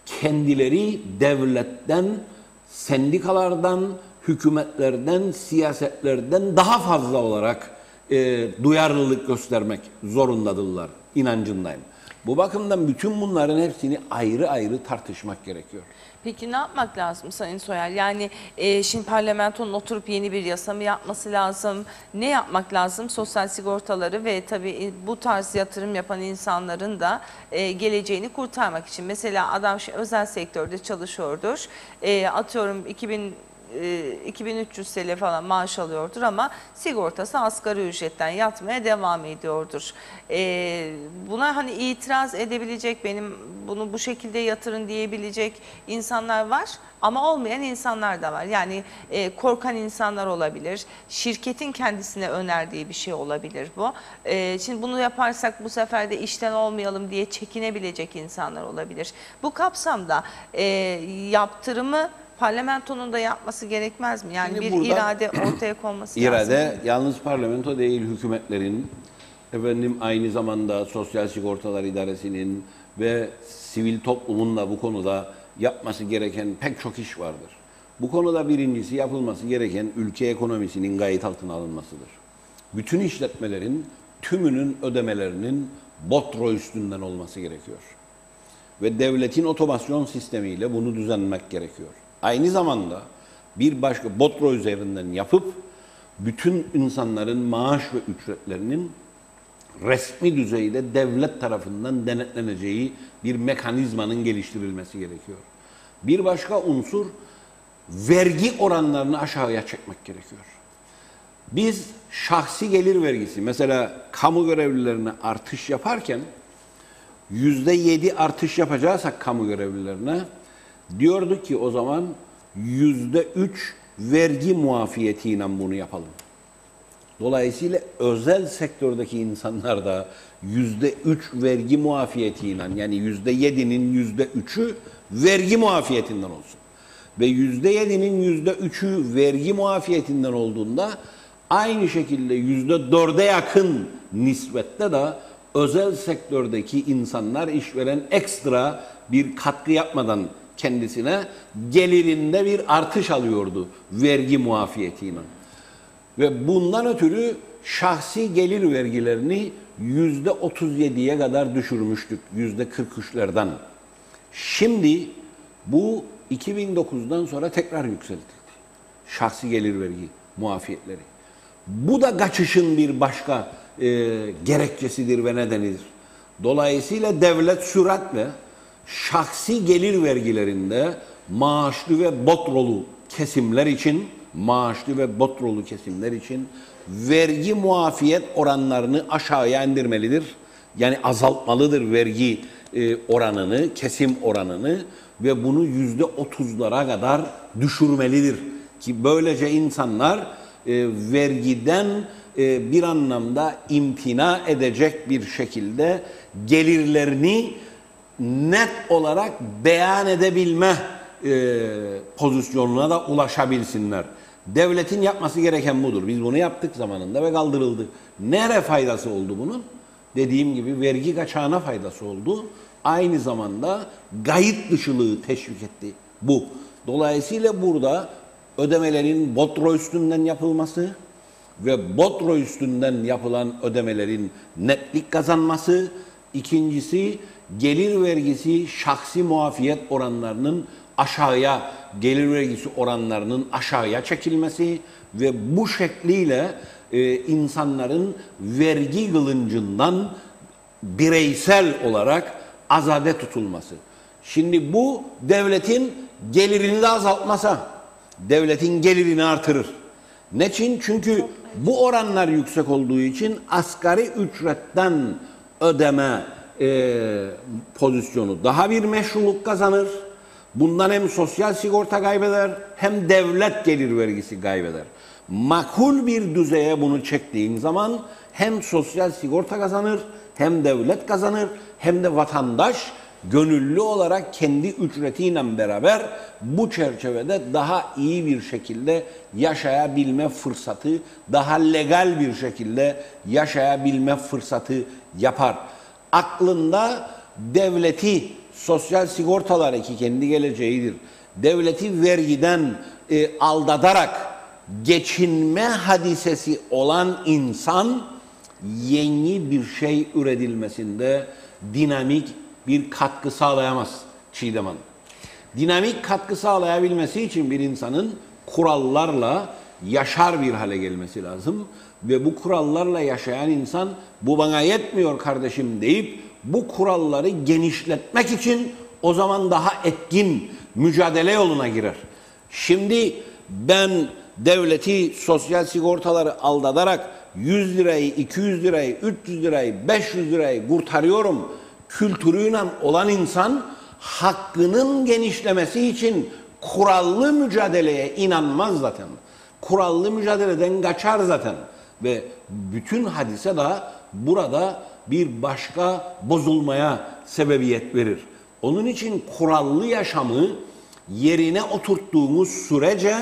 kendileri devletten, sendikalardan, hükümetlerden, siyasetlerden daha fazla olarak e, duyarlılık göstermek zorundadırlar inancındayım. Bu bakımdan bütün bunların hepsini ayrı ayrı tartışmak gerekiyor. Peki ne yapmak lazım Sayın Soyer? Yani e, şimdi parlamentonun oturup yeni bir yasa mı yapması lazım? Ne yapmak lazım? Sosyal sigortaları ve tabii bu tarz yatırım yapan insanların da e, geleceğini kurtarmak için. Mesela adam şimdi özel sektörde çalışıyordur. E, atıyorum 2000 e, 2300 TL falan maaş alıyordur ama sigortası asgari ücretten yatmaya devam ediyordur. E, buna hani itiraz edebilecek benim bunu bu şekilde yatırın diyebilecek insanlar var ama olmayan insanlar da var. Yani e, korkan insanlar olabilir. Şirketin kendisine önerdiği bir şey olabilir bu. E, şimdi bunu yaparsak bu sefer de işten olmayalım diye çekinebilecek insanlar olabilir. Bu kapsamda e, yaptırımı parlamentonun da yapması gerekmez mi? Yani Şimdi bir burada- irade ortaya konması lazım. İrade yalnız parlamento değil hükümetlerin efendim aynı zamanda Sosyal Sigortalar İdaresi'nin ve sivil toplumun da bu konuda yapması gereken pek çok iş vardır. Bu konuda birincisi yapılması gereken ülke ekonomisinin gayet altına alınmasıdır. Bütün işletmelerin tümünün ödemelerinin botro üstünden olması gerekiyor ve devletin otomasyon sistemiyle bunu düzenlemek gerekiyor. Aynı zamanda bir başka botro üzerinden yapıp bütün insanların maaş ve ücretlerinin resmi düzeyde devlet tarafından denetleneceği bir mekanizmanın geliştirilmesi gerekiyor. Bir başka unsur vergi oranlarını aşağıya çekmek gerekiyor. Biz şahsi gelir vergisi mesela kamu görevlilerine artış yaparken yüzde yedi artış yapacaksak kamu görevlilerine Diyorduk ki o zaman yüzde üç vergi muafiyetiyle bunu yapalım. Dolayısıyla özel sektördeki insanlar da yüzde üç vergi muafiyetiyle yani yüzde yedinin yüzde üçü vergi muafiyetinden olsun. Ve yüzde yedinin yüzde üçü vergi muafiyetinden olduğunda aynı şekilde yüzde dörde yakın nispette de özel sektördeki insanlar işveren ekstra bir katkı yapmadan kendisine gelirinde bir artış alıyordu vergi muafiyetiyle. Ve bundan ötürü şahsi gelir vergilerini yüzde 37'ye kadar düşürmüştük. Yüzde 43'lerden. Şimdi bu 2009'dan sonra tekrar yükseltildi. Şahsi gelir vergi muafiyetleri. Bu da kaçışın bir başka e, gerekçesidir ve nedenidir. Dolayısıyla devlet süratle şahsi gelir vergilerinde maaşlı ve botrolu kesimler için maaşlı ve botrolu kesimler için vergi muafiyet oranlarını aşağıya indirmelidir. Yani azaltmalıdır vergi e, oranını, kesim oranını ve bunu yüzde otuzlara kadar düşürmelidir. Ki böylece insanlar e, vergiden e, bir anlamda imtina edecek bir şekilde gelirlerini net olarak beyan edebilme e, pozisyonuna da ulaşabilsinler. Devletin yapması gereken budur. Biz bunu yaptık zamanında ve kaldırıldı. Nere faydası oldu bunun? Dediğim gibi vergi kaçağına faydası oldu. Aynı zamanda gayet dışılığı teşvik etti bu. Dolayısıyla burada ödemelerin botro üstünden yapılması ve botro üstünden yapılan ödemelerin netlik kazanması, ikincisi gelir vergisi şahsi muafiyet oranlarının aşağıya gelir vergisi oranlarının aşağıya çekilmesi ve bu şekliyle e, insanların vergi kılıncından bireysel olarak azade tutulması. Şimdi bu devletin gelirini de azaltmasa, devletin gelirini artırır. Neçin? Çünkü bu oranlar yüksek olduğu için asgari ücretten ödeme e, pozisyonu daha bir meşruluk kazanır. Bundan hem sosyal sigorta kaybeder hem devlet gelir vergisi kaybeder. Makul bir düzeye bunu çektiğin zaman hem sosyal sigorta kazanır hem devlet kazanır hem de vatandaş gönüllü olarak kendi ücretiyle beraber bu çerçevede daha iyi bir şekilde yaşayabilme fırsatı, daha legal bir şekilde yaşayabilme fırsatı yapar. Aklında devleti sosyal sigortalar ki kendi geleceğidir. Devleti vergiden e, aldatarak geçinme hadisesi olan insan yeni bir şey üretilmesinde dinamik bir katkı sağlayamaz Çiğdem Hanım. Dinamik katkı sağlayabilmesi için bir insanın kurallarla yaşar bir hale gelmesi lazım. Ve bu kurallarla yaşayan insan bu bana yetmiyor kardeşim deyip bu kuralları genişletmek için o zaman daha etkin mücadele yoluna girer. Şimdi ben devleti sosyal sigortaları aldatarak 100 lirayı, 200 lirayı, 300 lirayı, 500 lirayı kurtarıyorum kültürüyle olan insan hakkının genişlemesi için kurallı mücadeleye inanmaz zaten. Kurallı mücadeleden kaçar zaten. Ve bütün hadise de burada bir başka bozulmaya sebebiyet verir. Onun için kurallı yaşamı yerine oturttuğumuz sürece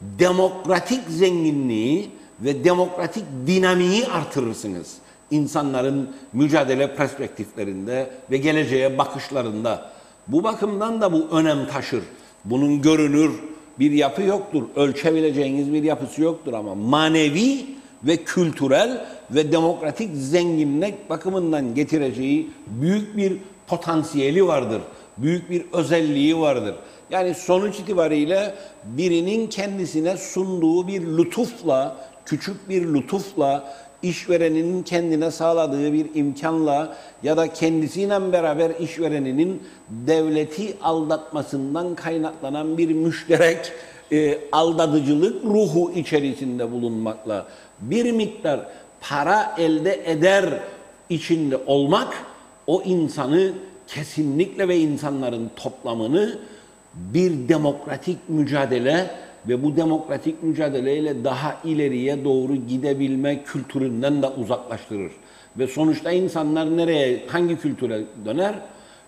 demokratik zenginliği ve demokratik dinamiği artırırsınız. İnsanların mücadele perspektiflerinde ve geleceğe bakışlarında. Bu bakımdan da bu önem taşır. Bunun görünür bir yapı yoktur. Ölçebileceğiniz bir yapısı yoktur ama manevi ve kültürel ve demokratik zenginlik bakımından getireceği büyük bir potansiyeli vardır. Büyük bir özelliği vardır. Yani sonuç itibariyle birinin kendisine sunduğu bir lütufla, küçük bir lütufla, işvereninin kendine sağladığı bir imkanla ya da kendisiyle beraber işvereninin devleti aldatmasından kaynaklanan bir müşterek e, aldatıcılık ruhu içerisinde bulunmakla bir miktar para elde eder içinde olmak o insanı kesinlikle ve insanların toplamını bir demokratik mücadele ve bu demokratik mücadeleyle daha ileriye doğru gidebilme kültüründen de uzaklaştırır. Ve sonuçta insanlar nereye, hangi kültüre döner?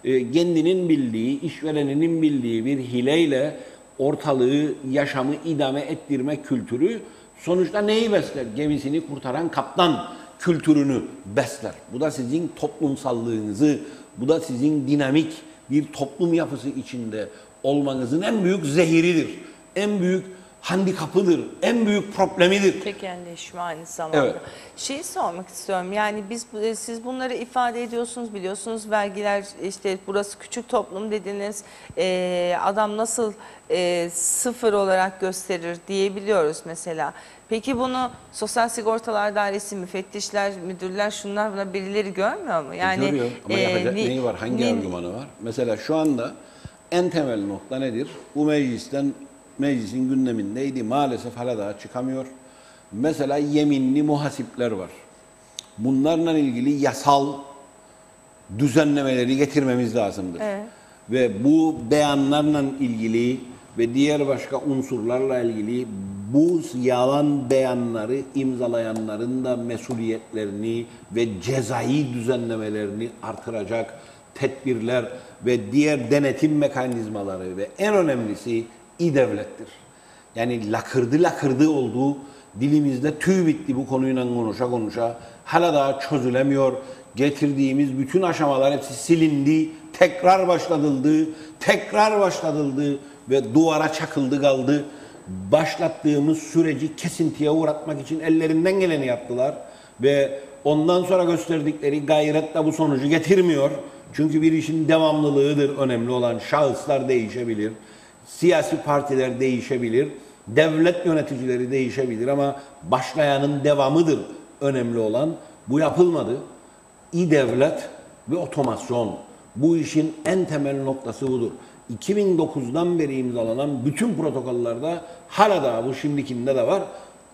E, kendinin bildiği, işvereninin bildiği bir hileyle ortalığı, yaşamı idame ettirme kültürü sonuçta neyi besler? Gemisini kurtaran kaptan kültürünü besler. Bu da sizin toplumsallığınızı, bu da sizin dinamik bir toplum yapısı içinde olmanızın en büyük zehiridir. En büyük handikapıdır, en büyük problemidir. Tekelleşme aynı zamanda. Evet. Şeyi sormak istiyorum. Yani biz e, siz bunları ifade ediyorsunuz biliyorsunuz vergiler işte burası küçük toplum dediniz. Ee, adam nasıl e, sıfır olarak gösterir diyebiliyoruz mesela. Peki bunu Sosyal Sigortalar Dairesi, müfettişler, müdürler şunlar buna birileri görmüyor mu? Yani Görüyor ama e, yapacak neyi var? Hangi argümanı var? Mesela şu anda en temel nokta nedir? Bu meclisten meclisin gündemindeydi. Maalesef hala daha çıkamıyor. Mesela yeminli muhasipler var. Bunlarla ilgili yasal düzenlemeleri getirmemiz lazımdır. Evet. Ve bu beyanlarla ilgili ve diğer başka unsurlarla ilgili bu yalan beyanları imzalayanların da mesuliyetlerini ve cezai düzenlemelerini artıracak tedbirler ve diğer denetim mekanizmaları ve en önemlisi İ-Devlet'tir. Yani lakırdı lakırdı olduğu dilimizde tüy bitti bu konuyla konuşa konuşa. Hala daha çözülemiyor. Getirdiğimiz bütün aşamalar hepsi silindi. Tekrar başlatıldı. Tekrar başlatıldı ve duvara çakıldı kaldı. Başlattığımız süreci kesintiye uğratmak için ellerinden geleni yaptılar. Ve ondan sonra gösterdikleri gayret de bu sonucu getirmiyor. Çünkü bir işin devamlılığıdır önemli olan. Şahıslar değişebilir. Siyasi partiler değişebilir. Devlet yöneticileri değişebilir ama başlayanın devamıdır önemli olan. Bu yapılmadı. İ-Devlet ve otomasyon. Bu işin en temel noktası budur. 2009'dan beri imzalanan bütün protokollerde hala daha bu şimdikinde de var.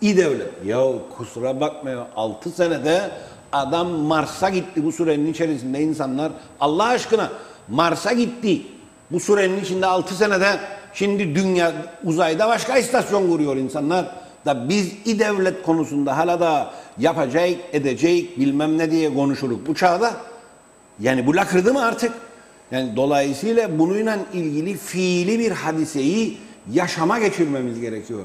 İ-Devlet. Ya kusura bakma ya 6 senede adam Mars'a gitti bu sürenin içerisinde insanlar Allah aşkına Mars'a gitti. Bu sürenin içinde 6 senede şimdi dünya uzayda başka istasyon kuruyor insanlar. Da biz İ-Devlet konusunda hala da yapacak, edecek bilmem ne diye konuşuruk bu çağda. Yani bu lakırdı mı artık? Yani dolayısıyla bununla ilgili fiili bir hadiseyi yaşama geçirmemiz gerekiyor.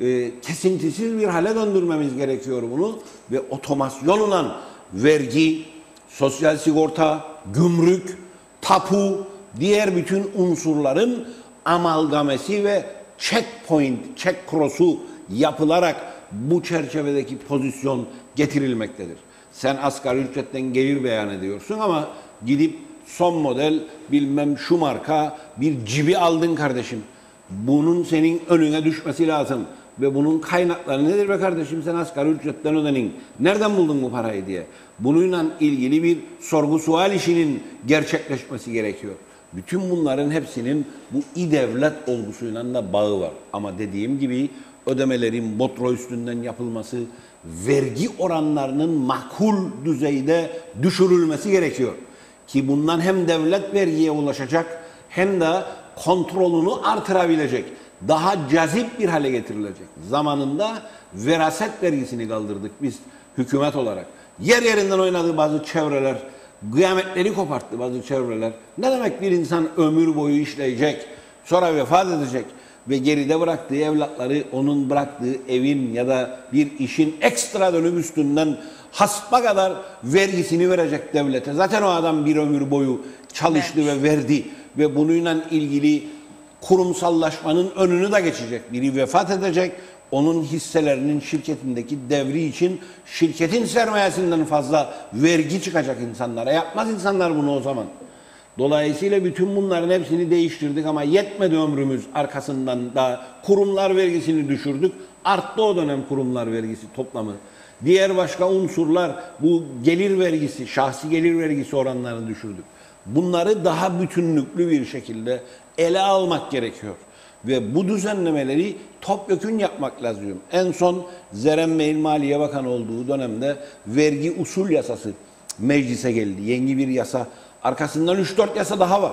Ee, kesintisiz bir hale döndürmemiz gerekiyor bunu ve otomasyonla vergi, sosyal sigorta, gümrük, tapu, diğer bütün unsurların amalgamesi ve checkpoint, check cross'u yapılarak bu çerçevedeki pozisyon getirilmektedir. Sen asgari ücretten gelir beyan ediyorsun ama gidip son model bilmem şu marka bir cibi aldın kardeşim. Bunun senin önüne düşmesi lazım. Ve bunun kaynakları nedir be kardeşim sen asgari ücretten ödenin. Nereden buldun bu parayı diye. Bununla ilgili bir sorgu sual işinin gerçekleşmesi gerekiyor. Bütün bunların hepsinin bu İ-Devlet olgusuyla da bağı var. Ama dediğim gibi ödemelerin botro üstünden yapılması, vergi oranlarının makul düzeyde düşürülmesi gerekiyor. Ki bundan hem devlet vergiye ulaşacak hem de kontrolünü artırabilecek. Daha cazip bir hale getirilecek. Zamanında veraset vergisini kaldırdık biz hükümet olarak. Yer yerinden oynadı bazı çevreler. Kıyametleri koparttı bazı çevreler. Ne demek bir insan ömür boyu işleyecek, sonra vefat edecek ve geride bıraktığı evlatları onun bıraktığı evin ya da bir işin ekstra dönüm üstünden haspa kadar vergisini verecek devlete. Zaten o adam bir ömür boyu çalıştı ve verdi ve bununla ilgili kurumsallaşmanın önünü de geçecek. Biri vefat edecek, onun hisselerinin şirketindeki devri için şirketin sermayesinden fazla vergi çıkacak insanlara. Yapmaz insanlar bunu o zaman. Dolayısıyla bütün bunların hepsini değiştirdik ama yetmedi ömrümüz arkasından da kurumlar vergisini düşürdük. Arttı o dönem kurumlar vergisi toplamı. Diğer başka unsurlar bu gelir vergisi, şahsi gelir vergisi oranlarını düşürdük. Bunları daha bütünlüklü bir şekilde ele almak gerekiyor. Ve bu düzenlemeleri topyekün yapmak lazım. En son Zeren Bey'in Maliye Bakanı olduğu dönemde vergi usul yasası meclise geldi. Yeni bir yasa. Arkasından 3-4 yasa daha var.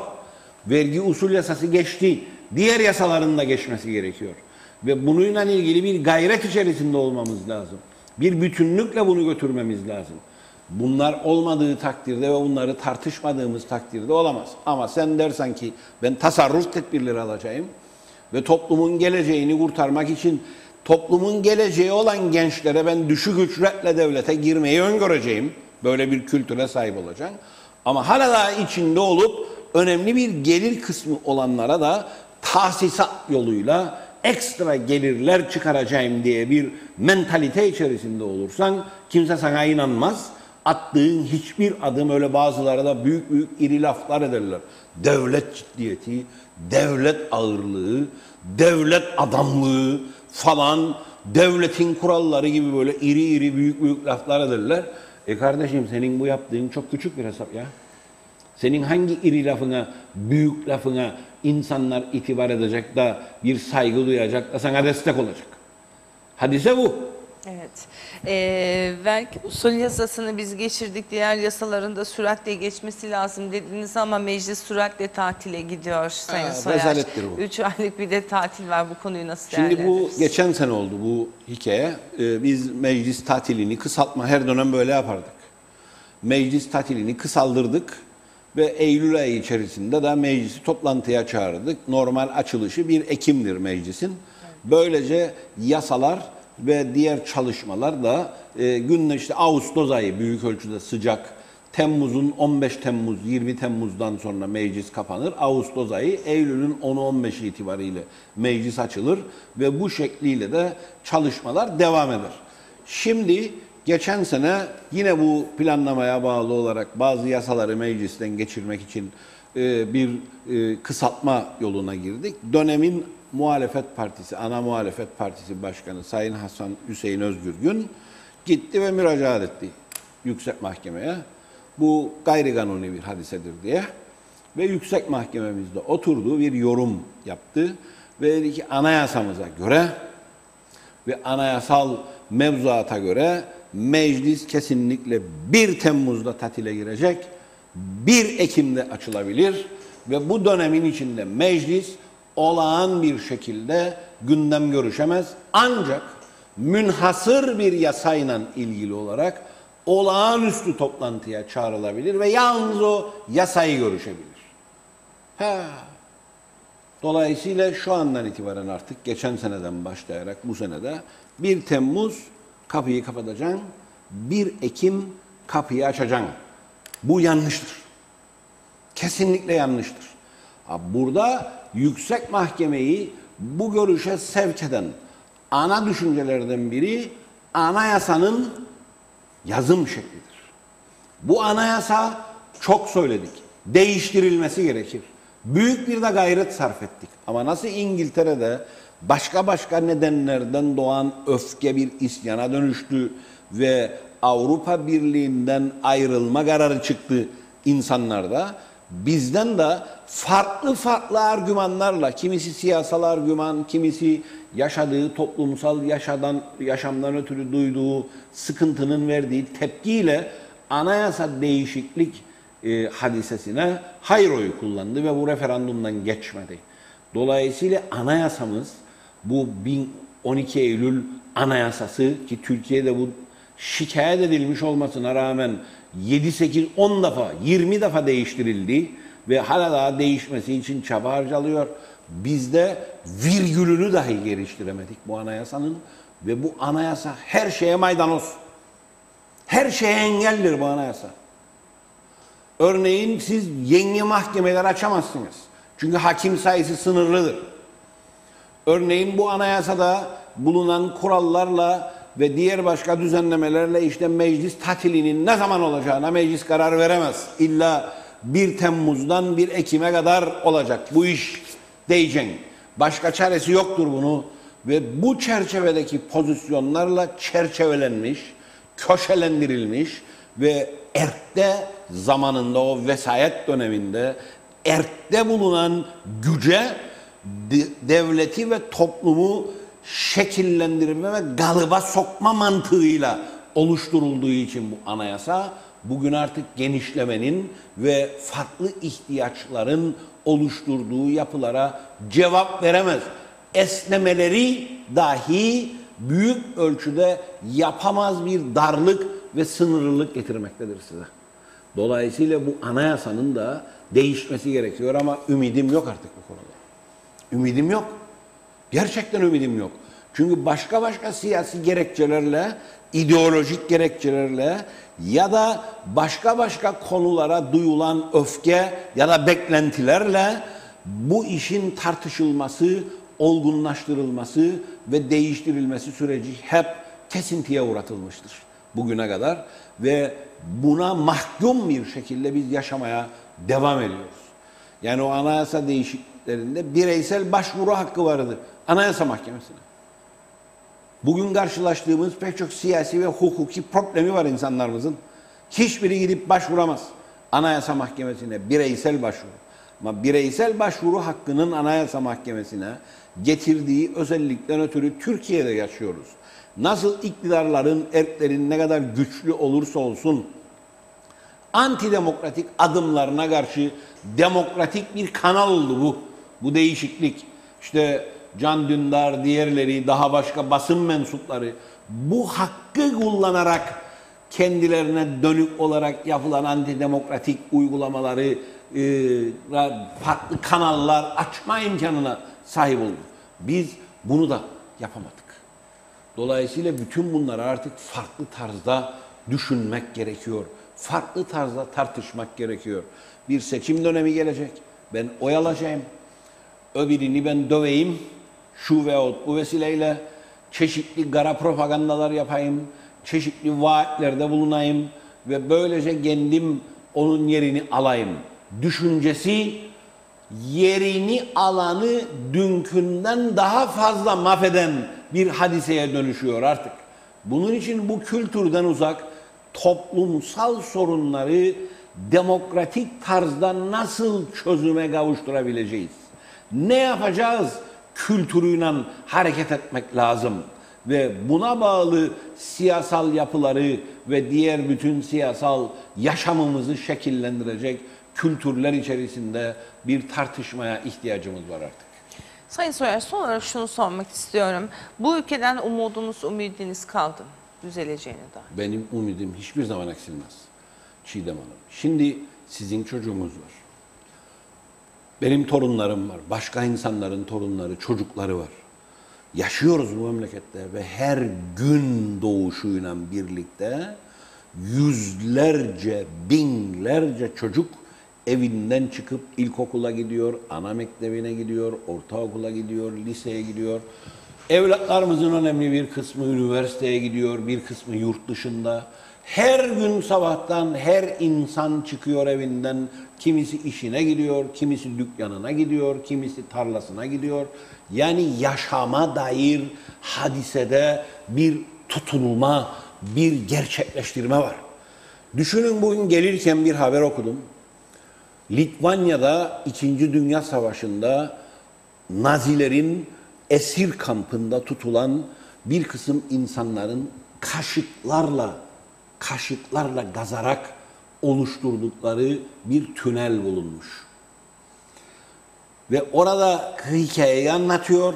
Vergi usul yasası geçti. diğer yasaların da geçmesi gerekiyor. Ve bununla ilgili bir gayret içerisinde olmamız lazım. Bir bütünlükle bunu götürmemiz lazım. Bunlar olmadığı takdirde ve bunları tartışmadığımız takdirde olamaz. Ama sen dersen ki ben tasarruf tedbirleri alacağım ve toplumun geleceğini kurtarmak için toplumun geleceği olan gençlere ben düşük ücretle devlete girmeyi öngöreceğim. Böyle bir kültüre sahip olacağım. Ama hala daha içinde olup önemli bir gelir kısmı olanlara da tahsisat yoluyla ekstra gelirler çıkaracağım diye bir mentalite içerisinde olursan kimse sana inanmaz. Attığın hiçbir adım öyle bazıları da büyük büyük iri laflar ederler. Devlet ciddiyeti, devlet ağırlığı, devlet adamlığı falan, devletin kuralları gibi böyle iri iri büyük büyük laflar ederler. E kardeşim senin bu yaptığın çok küçük bir hesap ya. Senin hangi iri lafına, büyük lafına insanlar itibar edecek de bir saygı duyacak da sana destek olacak. Hadise bu. Evet. Ee, vergi usul yasasını biz geçirdik. Diğer yasaların da süratle geçmesi lazım dediniz ama meclis süratle tatile gidiyor Sayın Ha, Soyer. bu. Üç aylık bir de tatil var. Bu konuyu nasıl Şimdi bu geçen sene oldu bu hikaye. Ee, biz meclis tatilini kısaltma her dönem böyle yapardık. Meclis tatilini kısaldırdık ve Eylül ayı içerisinde de meclisi toplantıya çağırdık. Normal açılışı 1 Ekim'dir meclisin. Böylece yasalar ve diğer çalışmalar da e, günle işte Ağustos ayı büyük ölçüde sıcak. Temmuz'un 15 Temmuz 20 Temmuz'dan sonra meclis kapanır. Ağustos ayı Eylül'ün 10'u 15'i itibariyle meclis açılır ve bu şekliyle de çalışmalar devam eder. Şimdi geçen sene yine bu planlamaya bağlı olarak bazı yasaları meclisten geçirmek için e, bir e, kısaltma yoluna girdik. Dönemin muhalefet partisi, ana muhalefet partisi başkanı Sayın Hasan Hüseyin Özgürgün gitti ve müracaat etti yüksek mahkemeye. Bu gayri kanuni bir hadisedir diye. Ve yüksek mahkememizde oturdu bir yorum yaptı. Ve dedi ki anayasamıza göre ve anayasal mevzuata göre meclis kesinlikle 1 Temmuz'da tatile girecek, 1 Ekim'de açılabilir ve bu dönemin içinde meclis olağan bir şekilde gündem görüşemez. Ancak münhasır bir yasayla ilgili olarak olağanüstü toplantıya çağrılabilir ve yalnız o yasayı görüşebilir. Ha. Dolayısıyla şu andan itibaren artık geçen seneden başlayarak bu senede 1 Temmuz kapıyı kapatacaksın, 1 Ekim kapıyı açacaksın. Bu yanlıştır. Kesinlikle yanlıştır. Burada yüksek mahkemeyi bu görüşe sevk eden ana düşüncelerden biri anayasanın yazım şeklidir. Bu anayasa çok söyledik. Değiştirilmesi gerekir. Büyük bir de gayret sarf ettik. Ama nasıl İngiltere'de başka başka nedenlerden doğan öfke bir isyana dönüştü ve Avrupa Birliği'nden ayrılma kararı çıktı insanlarda. Bizden de farklı farklı argümanlarla, kimisi siyasal argüman, kimisi yaşadığı toplumsal yaşadan, yaşamdan ötürü duyduğu sıkıntının verdiği tepkiyle anayasa değişiklik e, hadisesine hayır oyu kullandı ve bu referandumdan geçmedi. Dolayısıyla anayasamız bu 12 Eylül anayasası ki Türkiye'de bu şikayet edilmiş olmasına rağmen 7, 8, 10 defa, 20 defa değiştirildi ve hala daha değişmesi için çaba harcalıyor. Bizde virgülünü dahi geliştiremedik bu anayasanın ve bu anayasa her şeye maydanoz. Her şeye engeldir bu anayasa. Örneğin siz yeni mahkemeler açamazsınız. Çünkü hakim sayısı sınırlıdır. Örneğin bu anayasada bulunan kurallarla ve diğer başka düzenlemelerle işte meclis tatilinin ne zaman olacağına meclis karar veremez. İlla 1 Temmuz'dan 1 Ekim'e kadar olacak. Bu iş diyeceksin. Başka çaresi yoktur bunu. Ve bu çerçevedeki pozisyonlarla çerçevelenmiş, köşelendirilmiş ve erkte zamanında o vesayet döneminde erkte bulunan güce de- devleti ve toplumu şekillendirme ve galıba sokma mantığıyla oluşturulduğu için bu anayasa bugün artık genişlemenin ve farklı ihtiyaçların oluşturduğu yapılara cevap veremez. Esnemeleri dahi büyük ölçüde yapamaz bir darlık ve sınırlılık getirmektedir size. Dolayısıyla bu anayasanın da değişmesi gerekiyor ama ümidim yok artık bu konuda. Ümidim yok. Gerçekten ümidim yok. Çünkü başka başka siyasi gerekçelerle, ideolojik gerekçelerle ya da başka başka konulara duyulan öfke ya da beklentilerle bu işin tartışılması, olgunlaştırılması ve değiştirilmesi süreci hep kesintiye uğratılmıştır bugüne kadar ve buna mahkum bir şekilde biz yaşamaya devam ediyoruz. Yani o anayasa değişikliklerinde bireysel başvuru hakkı vardı Anayasa Mahkemesi'ne. Bugün karşılaştığımız pek çok siyasi ve hukuki problemi var insanlarımızın. Hiçbiri gidip başvuramaz Anayasa Mahkemesi'ne bireysel başvuru. Ama bireysel başvuru hakkının Anayasa Mahkemesi'ne getirdiği özellikten ötürü Türkiye'de yaşıyoruz. Nasıl iktidarların, erklerin ne kadar güçlü olursa olsun antidemokratik adımlarına karşı demokratik bir kanal oldu bu. Bu değişiklik. İşte Can Dündar, diğerleri, daha başka basın mensupları bu hakkı kullanarak kendilerine dönük olarak yapılan antidemokratik uygulamaları e, farklı kanallar açma imkanına sahip oldu. Biz bunu da yapamadık. Dolayısıyla bütün bunları artık farklı tarzda düşünmek gerekiyor. Farklı tarzda tartışmak gerekiyor. Bir seçim dönemi gelecek. Ben oy alacağım. Öbürünü ben döveyim. Şu veyahut bu vesileyle çeşitli gara propagandalar yapayım. Çeşitli vaatlerde bulunayım. Ve böylece kendim onun yerini alayım. Düşüncesi yerini alanı dünkünden daha fazla mahveden bir hadiseye dönüşüyor artık. Bunun için bu kültürden uzak toplumsal sorunları demokratik tarzda nasıl çözüme kavuşturabileceğiz? Ne yapacağız? Kültürüyle hareket etmek lazım. Ve buna bağlı siyasal yapıları ve diğer bütün siyasal yaşamımızı şekillendirecek kültürler içerisinde bir tartışmaya ihtiyacımız var artık. Sayın Soyer son olarak şunu sormak istiyorum. Bu ülkeden umudunuz, umidiniz kaldı? Düzeleceğine dair. Benim umudim hiçbir zaman eksilmez. Çiğdem Hanım. Şimdi sizin çocuğunuz var. Benim torunlarım var. Başka insanların torunları, çocukları var. Yaşıyoruz bu memlekette ve her gün doğuşuyla birlikte yüzlerce, binlerce çocuk evinden çıkıp ilkokula gidiyor, ana mektebine gidiyor, ortaokula gidiyor, liseye gidiyor. Evlatlarımızın önemli bir kısmı üniversiteye gidiyor, bir kısmı yurt dışında. Her gün sabahtan her insan çıkıyor evinden. Kimisi işine gidiyor, kimisi dükkanına gidiyor, kimisi tarlasına gidiyor. Yani yaşama dair hadisede bir tutulma, bir gerçekleştirme var. Düşünün bugün gelirken bir haber okudum. Litvanya'da 2. Dünya Savaşı'nda Nazilerin esir kampında tutulan bir kısım insanların kaşıklarla kaşıklarla gazarak oluşturdukları bir tünel bulunmuş. Ve orada hikayeyi anlatıyor.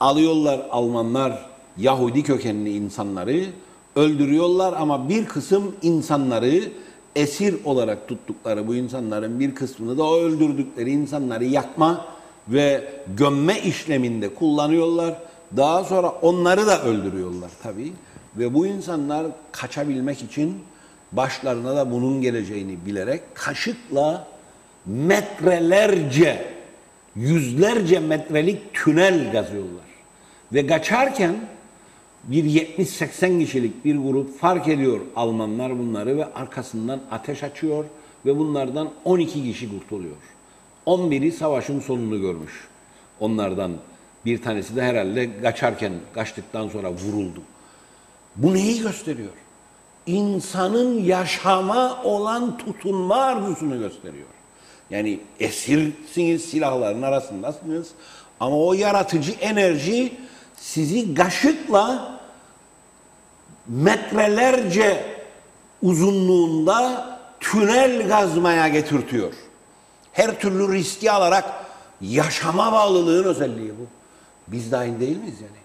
Alıyorlar Almanlar Yahudi kökenli insanları öldürüyorlar ama bir kısım insanları esir olarak tuttukları bu insanların bir kısmını da o öldürdükleri insanları yakma ve gömme işleminde kullanıyorlar. Daha sonra onları da öldürüyorlar tabii. Ve bu insanlar kaçabilmek için başlarına da bunun geleceğini bilerek kaşıkla metrelerce, yüzlerce metrelik tünel gazıyorlar. Ve kaçarken bir 70-80 kişilik bir grup fark ediyor Almanlar bunları ve arkasından ateş açıyor ve bunlardan 12 kişi kurtuluyor. 11'i savaşın sonunu görmüş. Onlardan bir tanesi de herhalde kaçarken, kaçtıktan sonra vuruldu. Bu neyi gösteriyor? İnsanın yaşama olan tutunma arzusunu gösteriyor. Yani esirsiniz, silahların arasındasınız ama o yaratıcı enerji sizi gaşıkla metrelerce uzunluğunda tünel kazmaya getirtiyor. Her türlü riski alarak yaşama bağlılığın özelliği bu. Biz aynı değil miyiz yani?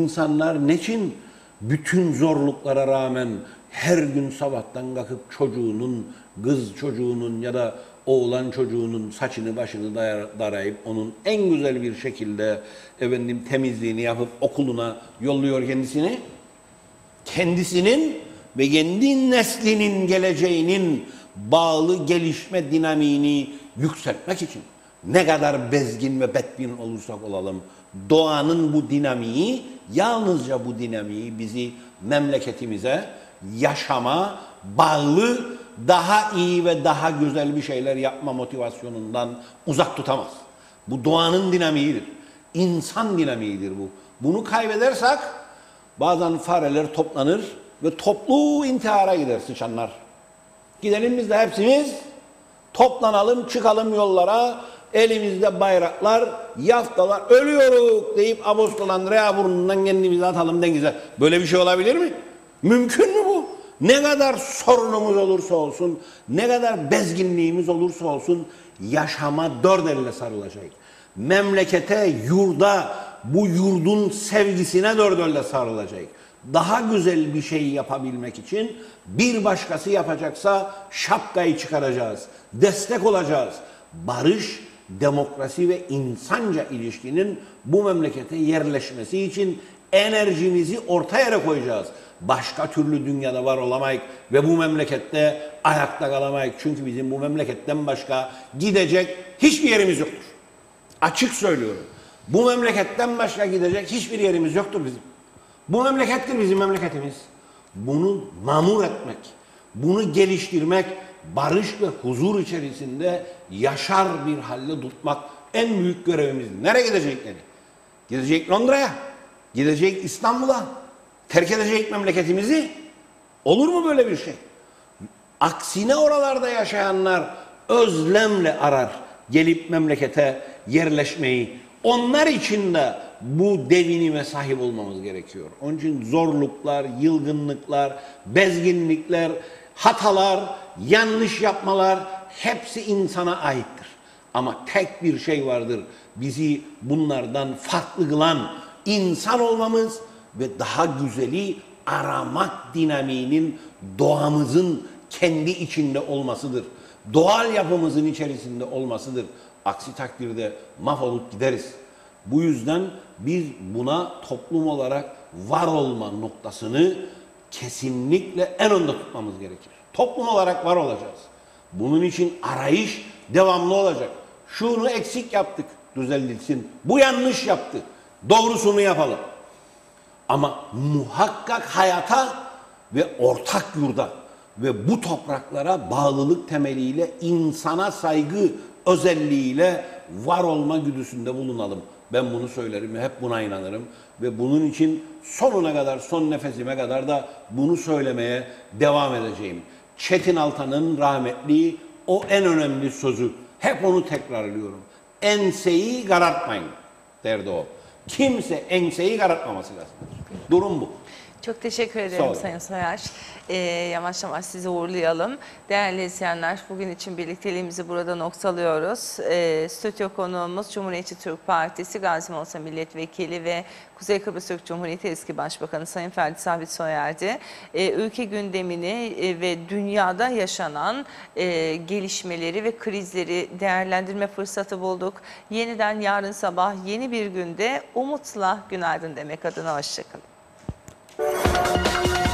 İnsanlar neçin bütün zorluklara rağmen her gün sabahtan kalkıp çocuğunun, kız çocuğunun ya da oğlan çocuğunun saçını başını darayıp onun en güzel bir şekilde efendim temizliğini yapıp okuluna yolluyor kendisini. Kendisinin ve kendi neslinin geleceğinin bağlı gelişme dinamiğini yükseltmek için ne kadar bezgin ve bedbin olursak olalım doğanın bu dinamiği yalnızca bu dinamiği bizi memleketimize yaşama bağlı daha iyi ve daha güzel bir şeyler yapma motivasyonundan uzak tutamaz. Bu doğanın dinamiğidir. İnsan dinamiğidir bu. Bunu kaybedersek Bazen fareler toplanır ve toplu intihara gider sıçanlar. Gidelim biz de hepsimiz toplanalım çıkalım yollara elimizde bayraklar, yaftalar ölüyoruz deyip Abostolandrea burnundan kendimizi atalım denize. Böyle bir şey olabilir mi? Mümkün mü bu? Ne kadar sorunumuz olursa olsun, ne kadar bezginliğimiz olursa olsun yaşama dört elle sarılacak. Memlekete, yurda, bu yurdun sevgisine dört elle sarılacak. Daha güzel bir şey yapabilmek için bir başkası yapacaksa şapkayı çıkaracağız. Destek olacağız. Barış, demokrasi ve insanca ilişkinin bu memlekete yerleşmesi için enerjimizi orta yere koyacağız. Başka türlü dünyada var olamayız ve bu memlekette ayakta kalamayız. Çünkü bizim bu memleketten başka gidecek hiçbir yerimiz yoktur. Açık söylüyorum. Bu memleketten başka gidecek hiçbir yerimiz yoktur bizim. Bu memlekettir bizim memleketimiz. Bunu mamur etmek, bunu geliştirmek, barış ve huzur içerisinde yaşar bir halde tutmak en büyük görevimiz. Nereye gidecek yani? Gidecek Londra'ya, gidecek İstanbul'a, terk edecek memleketimizi. Olur mu böyle bir şey? Aksine oralarda yaşayanlar özlemle arar gelip memlekete yerleşmeyi. Onlar için de bu devinime sahip olmamız gerekiyor. Onun için zorluklar, yılgınlıklar, bezginlikler, hatalar, yanlış yapmalar hepsi insana aittir. Ama tek bir şey vardır. Bizi bunlardan farklı kılan insan olmamız ve daha güzeli aramak dinamiğinin doğamızın kendi içinde olmasıdır. Doğal yapımızın içerisinde olmasıdır. Aksi takdirde mahvolup gideriz. Bu yüzden biz buna toplum olarak var olma noktasını kesinlikle en önde tutmamız gerekir. Toplum olarak var olacağız. Bunun için arayış devamlı olacak. Şunu eksik yaptık, düzeltilsin. Bu yanlış yaptı. Doğrusunu yapalım. Ama muhakkak hayata ve ortak yurda ve bu topraklara bağlılık temeliyle insana saygı özelliğiyle var olma güdüsünde bulunalım. Ben bunu söylerim hep buna inanırım. Ve bunun için sonuna kadar, son nefesime kadar da bunu söylemeye devam edeceğim. Çetin Altan'ın rahmetli o en önemli sözü. Hep onu tekrarlıyorum. Enseyi karartmayın derdi o. Kimse enseyi karartmaması lazım. Durum bu. Çok teşekkür ederim. Sayın Soyer. Ee, yavaş yavaş sizi uğurlayalım. Değerli izleyenler, bugün için birlikteliğimizi burada noktalıyoruz. Ee, stüdyo konuğumuz Cumhuriyetçi Türk Partisi Gazi Mosa Milletvekili ve Kuzey Kıbrıs Türk Cumhuriyeti eski Başbakanı Sayın Ferdi Sabit Soyer'di. Ee, ülke gündemini e, ve dünyada yaşanan e, gelişmeleri ve krizleri değerlendirme fırsatı bulduk. Yeniden yarın sabah yeni bir günde umutla günaydın demek adına hoşçakalın. Thank you.